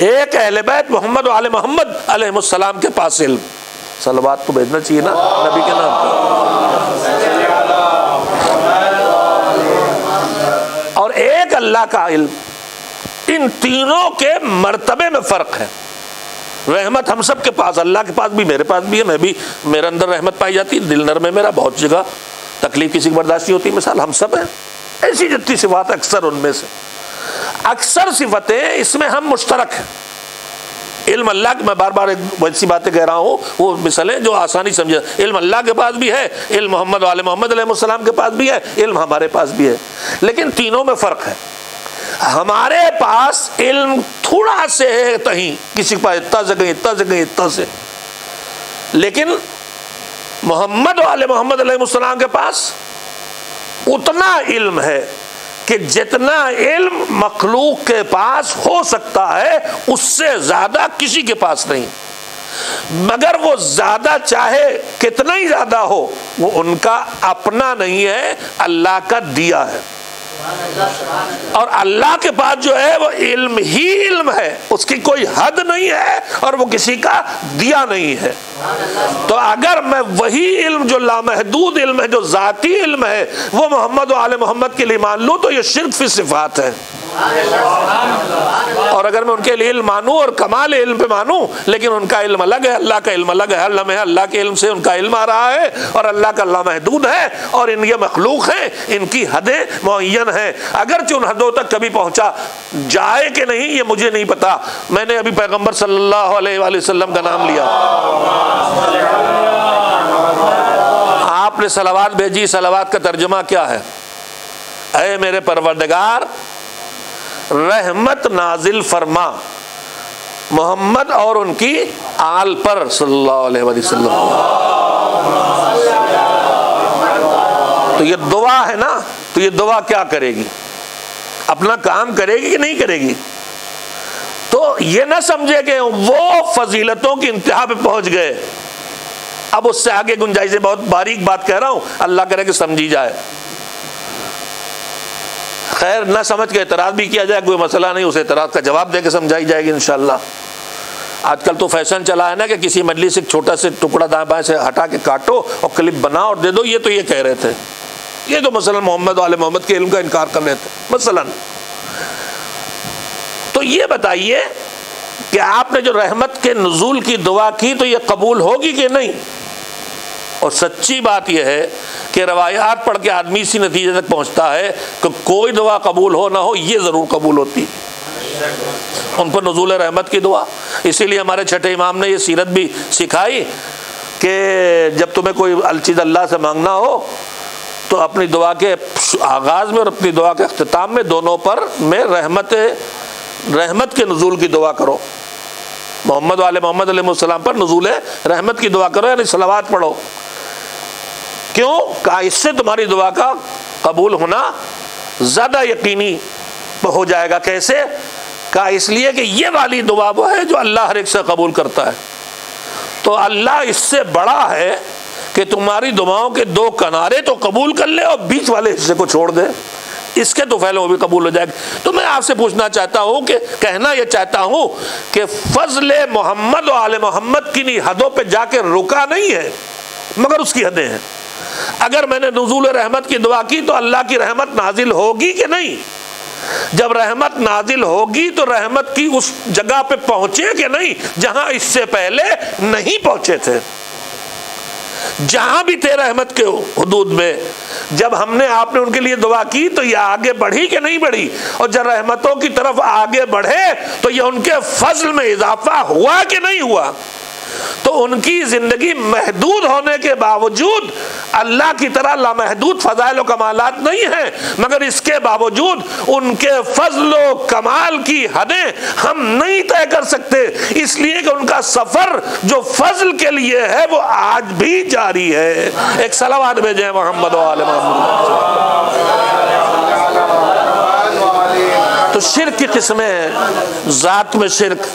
एक अहल बैत मोहम्मद आल मोहम्मद अलैहिस्सलाम के पास इल्म। सलवात तो भेजना चाहिए ना, नबी के नाम और अल्लाह का इल्म। इन तीनों के मर्तबे में फ़र्क है। रहमत हम सब के पास, अल्लाह के पास भी, मेरे पास भी है। मैं भी, मेरे अंदर रहमत पाई जाती है। दिल नर में मेरा बहुत जगह तकलीफ़ किसी की बर्दाश्त नहीं होती। मिसाल हम सब हैं। ऐसी जितनी सिफात अक्सर उनमें से। अक्सर सिफतें इसमें हम मुश्तरक हैं। इल्म अल्लाह मैं बार बार एक वैसी बातें कह रहा हूँ। वो मिसलें जो आसानी समझे। इल्म अल्लाह के पास भी है। इल्म मोहम्मद वाले मोहम्मद के पास भी है। इल्म हमारे पास भी है। लेकिन तीनों में फ़र्क है। हमारे पास इल्म थोड़ा से है कहीं किसी के पास इतना से कहीं, इतना से कहीं, इतना से। लेकिन मोहम्मद वाले मोहम्मद के पास उतना इल्म है कि जितना इल्म मखलूक के पास हो सकता है, उससे ज़्यादा किसी के पास नहीं। मगर वो ज़्यादा चाहे कितना ही ज़्यादा हो, वो उनका अपना नहीं है, अल्लाह का दिया है। और अल्लाह के पास जो है वो इल्म ही इल्म है। उसकी कोई हद नहीं है और वो किसी का दिया नहीं है। तो अगर मैं वही इल्म जो लामहदूद इल्म है, जो ज़ाती इल्म है, वो मोहम्मद आल मोहम्मद के लिए मान लूँ तो ये सिर्फ़ सिफात है। और अगर मैं उनके इल्म मानूँ और कमाल इल्म पे मानूँ, लेकिन उनका इल्म अलग है, अल्लाह का इल्म अलग है हर लम्हे अल्लाह के इल्म से उनका इल्म आ रहा है, और अल्लाह का अल्लाह महदूद है, और इन ये मखलूक है, इनकी हदें मुन है। अगर उन हदों तक कभी पहुँचा जाए कि नहीं, ये मुझे नहीं पता। मैंने अभी पैगंबर अलैहि वसल्लम का नाम लिया। आपने सलावात भेजी, सलावात का तर्जमा क्या है? अरे मेरे परवरदगार रहमत नाजिल फरमा। मोहम्मद और उनकी आल पर, सल्लल्लाहु अलैहि वसल्लम। तो ये दुआ है ना? तो ये दुआ क्या करेगी? अपना काम करेगी कि नहीं करेगी? तो ये ना समझे कि वो फजीलतों की इंतहा पे पहुँच गए। अब उससे आगे गुंजाइश बहुत बारीक बात कह रहा हूँ। अल्लाह करे कि समझी जाए। खैर, ना समझ के एतराज़ भी किया जाए, कोई मसला नहीं, उस एतराज़ का जवाब दे के समझाई जाएगी इन आजकल तो फ़ैशन चला है ना कि किसी मजली से छोटा से टुकड़ा दाएँ बाएँ से हटा के काटो और क्लिप बनाओ और दे दो, ये तो ये कह रहे थे। ये तो मसलन मोहम्मद वाले मोहम्मद के इल्म का इनकार कर रहे थे, मसलन। तो ये बताइए कि आपने जो रहमत के नजूल की दुआ की तो ये कबूल होगी कि नहीं? और सच्ची बात यह है कि रवायात पढ़ के आदमी इसी नतीजे तक पहुँचता है कि कोई दुआ कबूल हो ना हो, ये ज़रूर कबूल होती उन पर नजूल रहमत की दुआ। इसीलिए हमारे छठे इमाम ने ये सीरत भी सिखाई कि जब तुम्हें कोई चीज़ अल्लाह से मांगना हो तो अपनी दुआ के आगाज़ में और अपनी दुआ के अख्ताम में दोनों पर में रहमत रहमत के नजूल की दुआ करो। मोहम्मद वाले मोहम्मद पर नजूल रहमत की दुआ करो, यानी सलावात पढ़ो। क्यों? कहा, इससे तुम्हारी दुआ का कबूल होना ज़्यादा यकीनी हो जाएगा। कैसे? कहा, इसलिए कि ये वाली दुआ वो है जो अल्लाह हर एक से कबूल करता है। तो अल्लाह इससे बड़ा है कि तुम्हारी दुआओं के दो किनारे तो कबूल कर ले और बीच वाले हिस्से को छोड़ दे। इसके तो फैल भी कबूल हो जाएगा। तो मैं आपसे पूछना चाहता हूँ कि, कहना यह चाहता हूँ कि फजल मोहम्मद और आल मोहम्मद की नहीं हदों पे जाके रुका नहीं है, मगर उसकी हदें हैं। अगर मैंने नजूल रहमत की दुआ की तो अल्लाह की रहमत नाजिल होगी कि नहीं? जब रहमत नाजिल होगी तो रहमत की उस जगह पे पहुँचे कि नहीं, जहाँ इससे पहले नहीं पहुँचे थे? जहाँ भी थे रहमत के हदूद में, जब हमने, आपने उनके लिए दुआ की तो ये आगे बढ़ी कि नहीं बढ़ी? और जब रहमतों की तरफ़ आगे बढ़े तो ये उनके फजल में इजाफा हुआ कि नहीं हुआ? तो उनकी ज़िंदगी महदूद होने के बावजूद अल्लाह की तरह लामहदूद फ़जाइल कमालत नहीं है। मगर इसके बावजूद उनके फजल कमाल की हदें हम नहीं तय कर सकते। इसलिए कि उनका सफ़र जो फजल के लिए है, वो आज भी जारी है। एक सलावाद भेजे मोहम्मद तो शिरक की किस्में ज़ात में शिरक।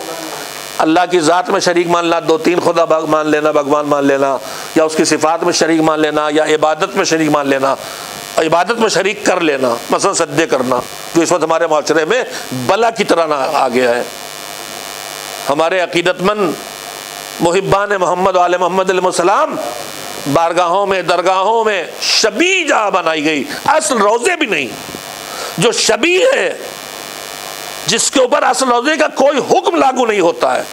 अल्लाह की ज़ात में शरीक मानना दो तीन खुदा मान लेना, भगवान मान लेना, या उसकी सिफात में शरीक मान लेना, या इबादत में शरीक मान लेना, इबादत में शरीक कर लेना मसल सद्दे करना, जो इस वक्त हमारे माशरे में बला की तरह ना आ गया है। हमारे अकीदतमंद मुहिबान मोहम्मद वाल मोहम्मद बारगाहों में, दरगाहों में शबी जहाँ बनाई गई, असल रोज़े भी नहीं। जो शबी है जिसके ऊपर असल रोज़े का कोई हुक्म लागू नहीं होता है।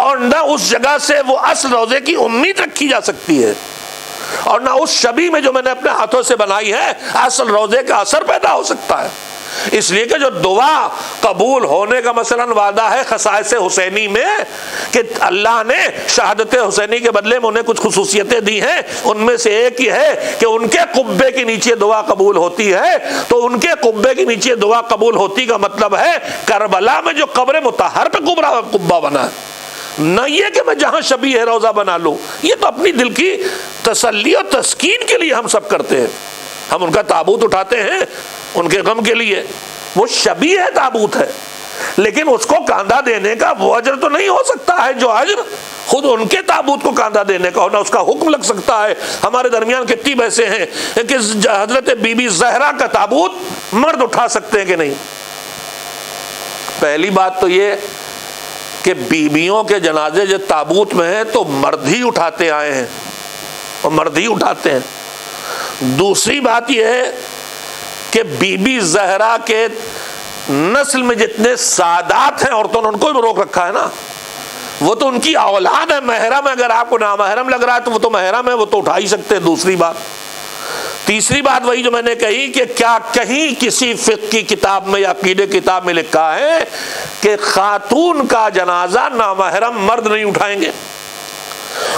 और ना उस जगह से वो असल रोज़े की उम्मीद रखी जा सकती है। और ना उस शबी में जो मैंने अपने हाथों से बनाई है, असल रोज़े का असर पैदा हो सकता है। इसलिए कि जो दुआ कबूल होने का मसलन वादा है खसाइस हुसैनी में, कि अल्लाह ने शहादत हुसैनी के बदले में उन्हें कुछ खसूसियतें दी हैं, उनमें से एक ही है कि उनके कुब्बे के नीचे दुआ कबूल होती है। तो उनके कुब्बे के नीचे दुआ कबूल होती का मतलब है, करबला में जो कब्र मुतहर पे कुबरा, कुब्बा बना है। ये कि मैं जहाँ शबी है, रोज़ा बना लूँ। ये तो अपनी दिल की तसली और तस्कीन के लिए हम सब करते हैं। हम उनका ताबूत उठाते हैं उनके गम के लिए। वो शबी है, ताबूत है। लेकिन उसको कांधा देने का वो अजर तो नहीं हो सकता है, जो अजर खुद उनके ताबूत को कांधा देने का होना उसका हुक्म लग सकता है। हमारे दरमियान कितनी वैसे हैं कि हज़रत बीबी जहरा का ताबूत मर्द उठा सकते हैं कि नहीं? पहली बात तो ये कि बीबियों के जनाजे जो ताबूत में हैं तो मर्द ही उठाते आए हैं। और मर्द ही उठाते हैं। दूसरी बात यह है कि बीबी जहरा के नस्ल में जितने सादात हैं, औरतों ने उनको भी रोक रखा है ना। वो तो उनकी औलाद है, महरम है, अगर आपको ना महरम लग रहा है तो वो तो महरम है, वो तो उठा ही सकते हैं, दूसरी बात। तीसरी बात वही जो मैंने कही कि क्या कहीं किसी फिक की किताब में या कीड़े किताब में लिखा है कि खातून का जनाजा नामहरम मर्द नहीं उठाएँगे।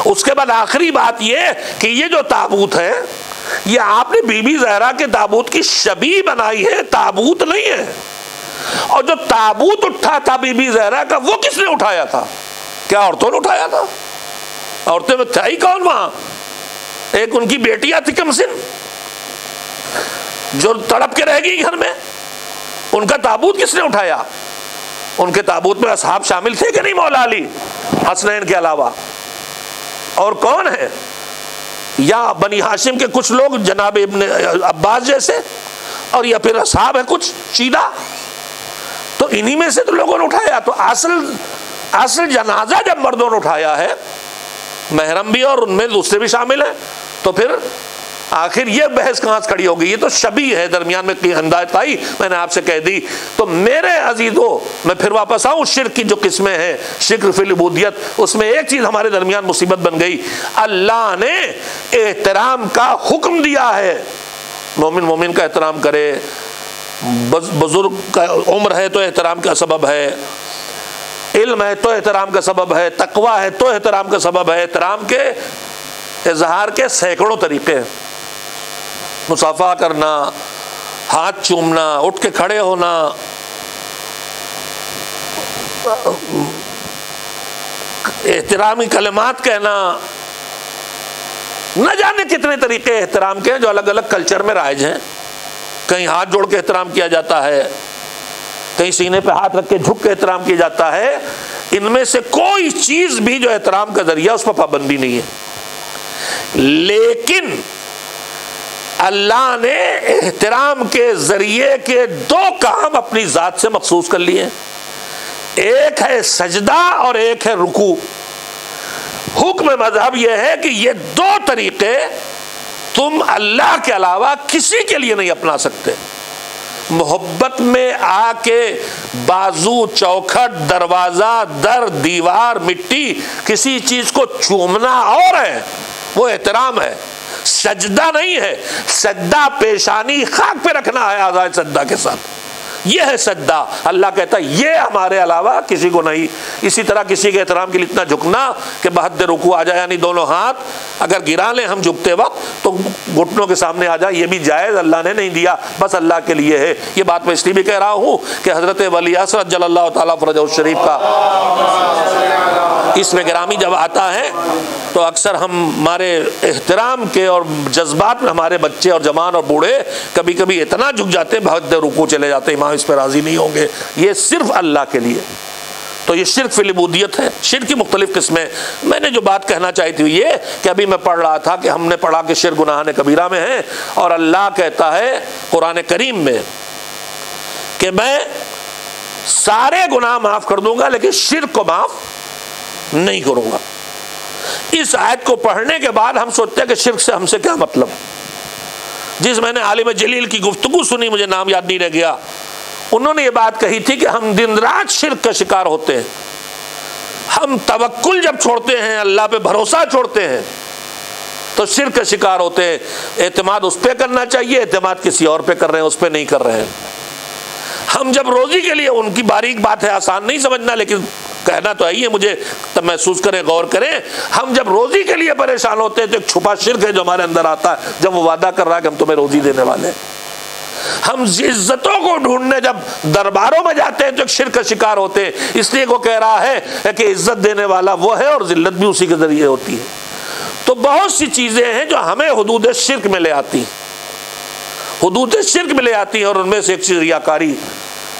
उसके बाद आखिरी बात यह कि ये जो ताबूत है ये आपने बीबी जहरा के ताबूत की शबी बनाई है, ताबूत नहीं है। और जो ताबूत उठा था बीबी जहरा का, वो किसने उठाया था? क्या औरतों ने उठाया था? औरतें में था ही कौन वहाँ? एक उनकी बेटियाँ थी कमसिन जो तड़प के रह गई घर में। उनका ताबूत किसने उठाया? उनके ताबूत में असहाब शामिल थे कि नहीं, मौला अली? हसनैन के अलावा। और कौन है? या बनी हाशिम के कुछ लोग, जनाब इबन अब्बास जैसे, और या फिर असहाब है कुछ चीदा तो इन्हीं में से तो लोगों ने उठाया। तो असल असल जनाजा जब मर्दों ने उठाया है, महरम भी और उनमें दूसरे भी शामिल हैं तो फिर आखिर ये बहस कहाँ से खड़ी होगी? ये तो शबी है, दरमियान में अंदाज आई, मैंने आपसे कह दी। तो मेरे अजीजों, मैं फिर वापस आऊँ शिर की जो किस्में हैं, शिक्र फिलबूदियत उसमें एक चीज़ हमारे दरमियान मुसीबत बन गई। अल्लाह ने एहतराम का हुक्म दिया है। मोमिन मोमिन का एहतराम करे। बुज़ुर्ग का उम्र है तो एहतराम का सबब है। इल्म है तो एहतराम का सबब है। तकवा है तो एहतराम का सबब है। एहतराम के इजहार के सैकड़ों तरीके हैं। मुसाफा करना, हाथ चूमना, उठ के खड़े होना। एहतरामी कलमात कहना। न जाने कितने तरीके एहतराम के जो अलग अलग कल्चर में राइज हैं। कहीं हाथ जोड़ के एहतराम किया जाता है, कहीं सीने पे हाथ रख के झुक के एहतराम किया जाता है। इनमें से कोई चीज़ भी जो एहतराम का ज़रिया, उस पर पाबंदी नहीं है। लेकिन अल्लाह ने एहतराम के ज़रिए के दो काम अपनी ज़ात से मखसूस कर लिए। एक है सजदा और एक है रुकू। हुक्म मज़हब यह है कि ये दो तरीके तुम अल्लाह के अलावा किसी के लिए नहीं अपना सकते। मोहब्बत में आके बाजू चौखट, दरवाज़ा, दर, दीवार, मिट्टी, किसी चीज़ को चूमना और है, वो एहतराम है। सजदा नहीं है। सजदा पेशानी खाक पे रखना है आज़ाद सजदा के साथ। ये है सद्दा। अल्लाह कहता है, ये हमारे अलावा किसी को नहीं। इसी तरह किसी के एहतराम के लिए इतना झुकना कि बहद रुकू आ जाए, यानी दोनों हाथ अगर गिरा लें हम झुकते वक्त तो घुटनों के सामने आ जाए। ये भी जायज़ अल्लाह ने नहीं दिया, बस अल्लाह के लिए है। ये बात मैं इसलिए भी कह रहा हूँ कि हज़रत वली असरत जल्ला तफ़रज शरीफ का इसमें ग्रामी जब आता है तो अक्सर हम हमारे एहतराम के और जज्बात में हमारे बच्चे और जवान और बूढ़े कभी कभी इतना झुक जाते हैं बहुत देर रुकू चले जाते इमाम इस पर राज़ी नहीं होंगे। ये सिर्फ़ अल्लाह के लिए। तो ये शिरक फिलबूदियत है। शिर की मुख्तलिफ़ किस्में। मैंने जो बात कहना चाही थी ये कि अभी मैं पढ़ रहा था कि हमने पढ़ा कि शिर गुनाह ने कबीरा में है और अल्लाह कहता है कुरान करीम में कि मैं सारे गुनाह माफ़ कर दूँगा, लेकिन शिर को माफ़ नहीं करूँगा। इस आयत को पढ़ने के बाद हम सोचते हैं कि शिरक से हमसे क्या मतलब? जिस मैंने आलिम जलील की गुफ्तगु सुनी, मुझे नाम याद नहीं रह गया। उन्होंने ये बात कही थी कि हम दिन रात शिरक का शिकार होते हैं। हम तवक्कुल जब छोड़ते हैं, अल्लाह पे भरोसा छोड़ते हैं तो शिर का शिकार होते हैं। एतमाद उस पर करना चाहिए, एतमाद किसी और पे कर रहे हैं, उस पर नहीं कर रहे हैं। हम जब रोजी के लिए, उनकी बारीक बात है, आसान नहीं समझना, लेकिन कहना तो आई है मुझे तब महसूस करें, गौर करें। हम जब रोजी के लिए परेशान होते हैं तो एक छुपा शिरक है जो हमारे अंदर आता है, जब वो वादा कर रहा है कि हम तुम्हें रोजी देने वाले हम इज्जतों को ढूँढने जब दरबारों में जाते हैं तो एक शिर का शिकार होते हैं। इसलिए वो कह रहा है कि इज़्ज़त देने वाला वो है और जिल्लत भी उसी के ज़रिए होती है। तो बहुत सी चीज़ें हैं जो हमें हदूद शिरक में ले आती हैं। हदूद शिरक में ले आती हैं और उनमें से एक चीज़ रियाकारी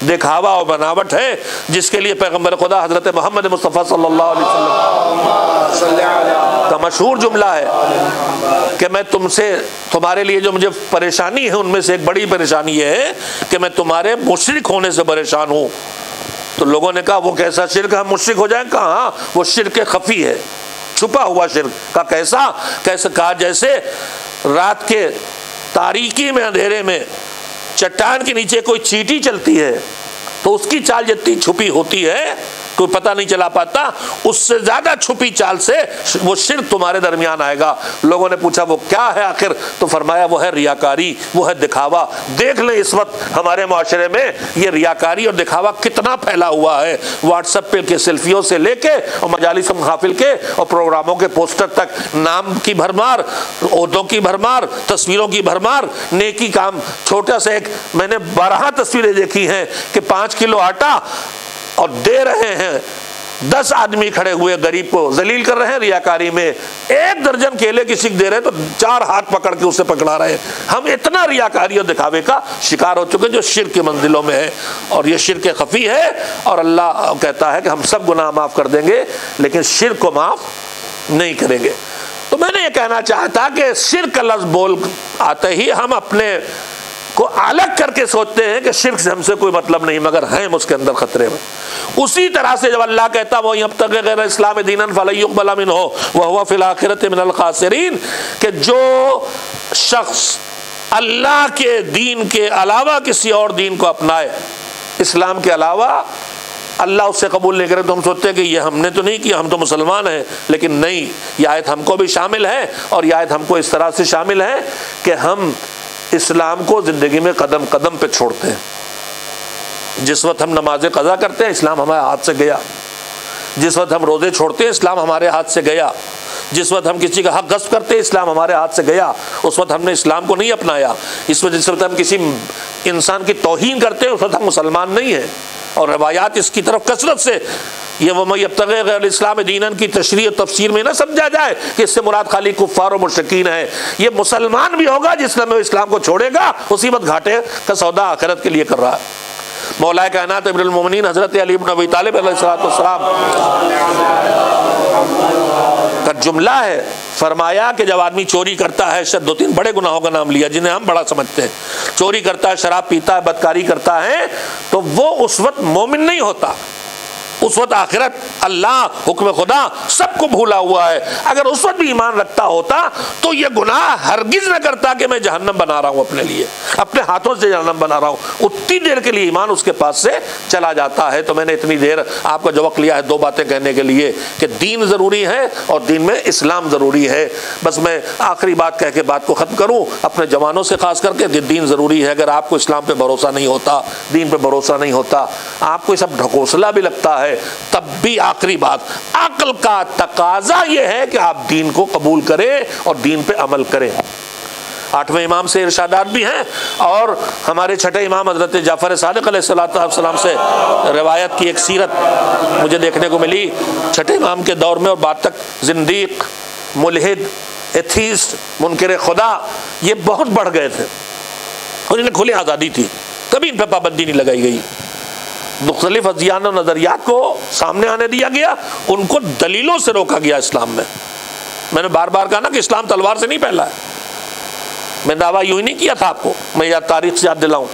दिखावा और बनावट है, जिसके लिए पैगंबर खुदा हज़रत मोहम्मद मुस्तफ़ा का मशहूर जुमला है कि मैं तुमसे, तुम्हारे लिए जो मुझे परेशानी है, उनमें से एक बड़ी परेशानी है कि मैं तुम्हारे मुशरक होने से परेशान हूँ। तो लोगों ने कहा, वो कैसा शिरक हम मुशरक हो जाए कहा? वो शिरक खफी है। छुपा हुआ शिरक का कैसा? कैसे, कहा जैसे रात के तारीकी में, अंधेरे में चट्टान के नीचे कोई चीटी चलती है तो उसकी चाल जितनी छुपी होती है कोई पता नहीं चला पाता, उससे ज़्यादा छुपी चाल से वो शिर तुम्हारे दरमियान आएगा। लोगों ने पूछा, वो क्या है आखिर? तो फरमाया, वो है रियाकारी, वो है दिखावा। देख लें इस वक्त हमारे माशरे में ये रियाकारी और दिखावा कितना फैला हुआ है। व्हाट्सएप पे के सेल्फियों से लेके और मजालिस हाफिल के और प्रोग्रामों के पोस्टर तक, नाम की भरमार उहदों की भरमार, तस्वीरों की भरमार, नेकी काम, छोटा सा एक, मैंने बारह तस्वीरें देखी हैं कि पाँच किलो आटा और दे रहे हैं। दस आदमी खड़े हुए गरीब को जलील कर रहे हैं, रियाकारी में। एक दर्जन केले किसी दे रहे हैं तो चार हाथ पकड़ के उसे पकड़ा रहे हैं। हम इतना रियाकारी और दिखावे का शिकार हो चुके जो शिर की मंजिलों में है। और ये शिर के खफी है, और अल्लाह कहता है कि हम सब गुनाह माफ़ कर देंगे, लेकिन शिर को माफ़ नहीं करेंगे। तो मैंने ये कहना चाहता कि शिर का लफ्ज़ बोल आते ही हम अपने को अलग करके सोचते हैं कि शिरक से हमसे कोई मतलब नहीं, मगर हैं उसके अंदर खतरे में। उसी तरह से जब अल्लाह कहता वो अब तक गैर इस्लाम दीन फलामिन हो वह हुआ फिलाखिरत मिनल खासरीन, कि जो शख्स अल्लाह के दीन के अलावा किसी और दीन को अपनाए, इस्लाम के अलावा अल्लाह उससे कबूल नहीं करे तो हम सोचते हैं कि ये हमने तो नहीं किया, हम तो मुसलमान हैं, लेकिन नहीं यह आयत हमको भी शामिल है, और यह आयत हमको इस तरह से शामिल है कि हम इस्लाम को ज़िंदगी में कदम कदम पे छोड़ते हैं। जिस वक्त हम नमाज़ कज़ा करते हैं, इस्लाम हमारे हाथ से गया। जिस वक्त हम रोज़े छोड़ते हैं, इस्लाम हमारे हाथ से गया। जिस वक्त हम किसी का हक गस्प करते, इस्लाम हमारे हाथ से गया, उस वक्त हमने इस्लाम को नहीं अपनाया। इस वजह जिस वक्त हम किसी इंसान की तोहन करते हैं, उस वक्त हम मुसलमान नहीं हैं। और रवायात इसकी तरफ़ कसरत से, ये वो अब तक इस्लाम दीन की तशरी तफसीर में ना समझा जाए कि इससे मुराद खाली कुफ़ार और मुशकिन है। ये मुसलमान भी होगा जिसने इस्लाम को छोड़ेगा, उसी वक्त घाटे का सौदा आखिरत के लिए कर रहा है। मौलाए कायनात अमीरमिन हज़रत अली नबी तालब का जुमला है, फरमाया कि जब आदमी चोरी करता है दो तीन बड़े गुनाहों का नाम लिया, जिन्हें हम बड़ा समझते हैं। चोरी करता है, शराब पीता है, बदकारी करता है तो वो उस वक्त मोमिन नहीं होता। उस वक्त आखिरत अल्लाह, हुक्म खुदा, सबको भूला हुआ है। अगर उस वक्त भी ईमान रखता होता तो ये गुनाह हरगिज न करता कि मैं जहन्नम बना रहा हूँ अपने लिए। अपने हाथों से जहन्नम बना रहा हूँ। उतनी देर के लिए ईमान उसके पास से चला जाता है। तो मैंने इतनी देर आपका जो वक्त लिया है दो बातें कहने के लिए कि दीन ज़रूरी है और दीन में इस्लाम ज़रूरी है। बस मैं आखिरी बात कह के बात को ख़त्म करूँ। अपने जवानों से खास करके दीन ज़रूरी है। अगर आपको इस्लाम पर भरोसा नहीं होता, दीन पर भरोसा नहीं होता, आपको सब ढकोसला भी लगता है। तब भी आखिरी बात, अकल का तकाजा यह है कि आप दीन को कबूल करें और दीन पे अमल करें। आठवें इमाम से इरशादात भी हैं और हमारे छठे इमाम हज़रत जाफ़र सदक़म से रवायत की एक सीरत मुझे देखने को मिली। छठे इमाम के दौर में और बाद तक जिंदीक, मुलहिद, एथीस्ट, मुनकर खुदा, ये बहुत बढ़ गए थे और इन्हें खुली आज़ादी थी। कभी इन पर पाबंदी नहीं लगाई गई। मुख्तलिफ़ अजियान और नज़रियात को सामने आने दिया गया, उनको दलीलों से रोका गया इस्लाम में। मैंने बार बार कहा ना कि इस्लाम तलवार से नहीं फैला है। मैं दावा यूँ ही नहीं किया था आपको, मैं याद तारीख से याद दिलाऊँ।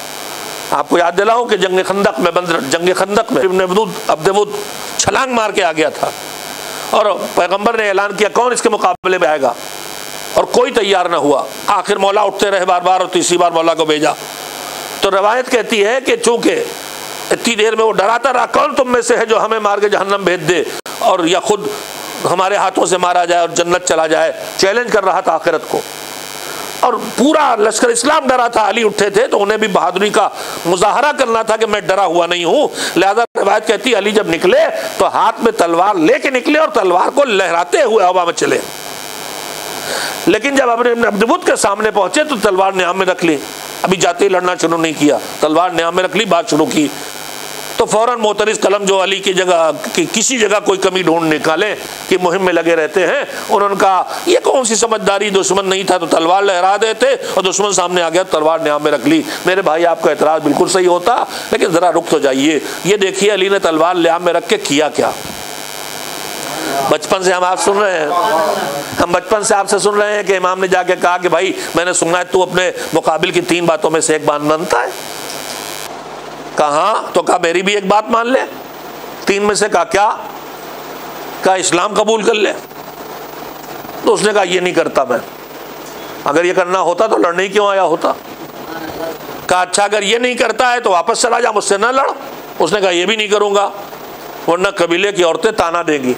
आपको याद दिलाऊँ कि जंग खंदक में बंद, जंग खंदक में अब्दुद छलांग मार के आ गया था। और पैगंबर ने ऐलान किया, कौन इसके मुकाबले में आएगा? और कोई तैयार ना हुआ। आखिर मौला उठते रहे बार बार और तीसरी बार मौला को भेजा। तो रवायत कहती है कि चूँकि इतनी देर में वो डराता रहा, कौन तुम में से है जो हमें मार के जहन्नम भेज दे और या खुद हमारे हाथों से मारा जाए और जन्नत चला जाए? चैलेंज कर रहा था आखिरत को। और पूरा लश्कर इस्लाम डरा था, अली उठे थे तो उन्हें भी बहादुरी का मुजाहरा करना था कि मैं डरा हुआ नहीं हूँ। लिहाजा रवायत कहती, अली जब निकले तो हाथ में तलवार लेके निकले और तलवार को लहराते हुए हवा में चले। लेकिन जब अपने अब्दुबुद के सामने पहुँचे तो तलवार ने में रख ली। अभी जाते लड़ना शुरू नहीं किया। तलवार न्याम में रख ली, बात शुरू की। तो फ़ौरन मोतरस कलम जो अली की जगह, कि किसी जगह कोई कमी ढूंढ निकाले, कि मुहिम में लगे रहते हैं उन्होंने कहा ये कौन सी समझदारी, दुश्मन नहीं था तो तलवार लहरा देते, और दुश्मन सामने आ गया, तलवार न्याम में रख ली। मेरे भाई, आपका एतराज़ बिल्कुल सही होता, लेकिन ज़रा रुक तो जाइए। ये देखिए, अली ने तलवार न्याम में रख के किया क्या? बचपन से हम आप सुन रहे हैं। हम बचपन से आपसे सुन रहे हैं कि इमाम ने जाके कहा कि भाई, मैंने सुना है तू अपने मुकाबिल की तीन बातों में से एक बात मानता है। कहा तो कहा, मेरी भी एक बात मान ले। तीन में से कहा, क्या? कहा, इस्लाम कबूल कर ले। तो उसने कहा, ये नहीं करता मैं। अगर ये करना होता तो लड़ने क्यों आया होता? कहा अच्छा अगर ये नहीं करता है तो वापस चला जा, मुझसे ना लड़। उसने कहा, ये भी नहीं करूँगा, वरना कबीले की औरतें ताना देंगी।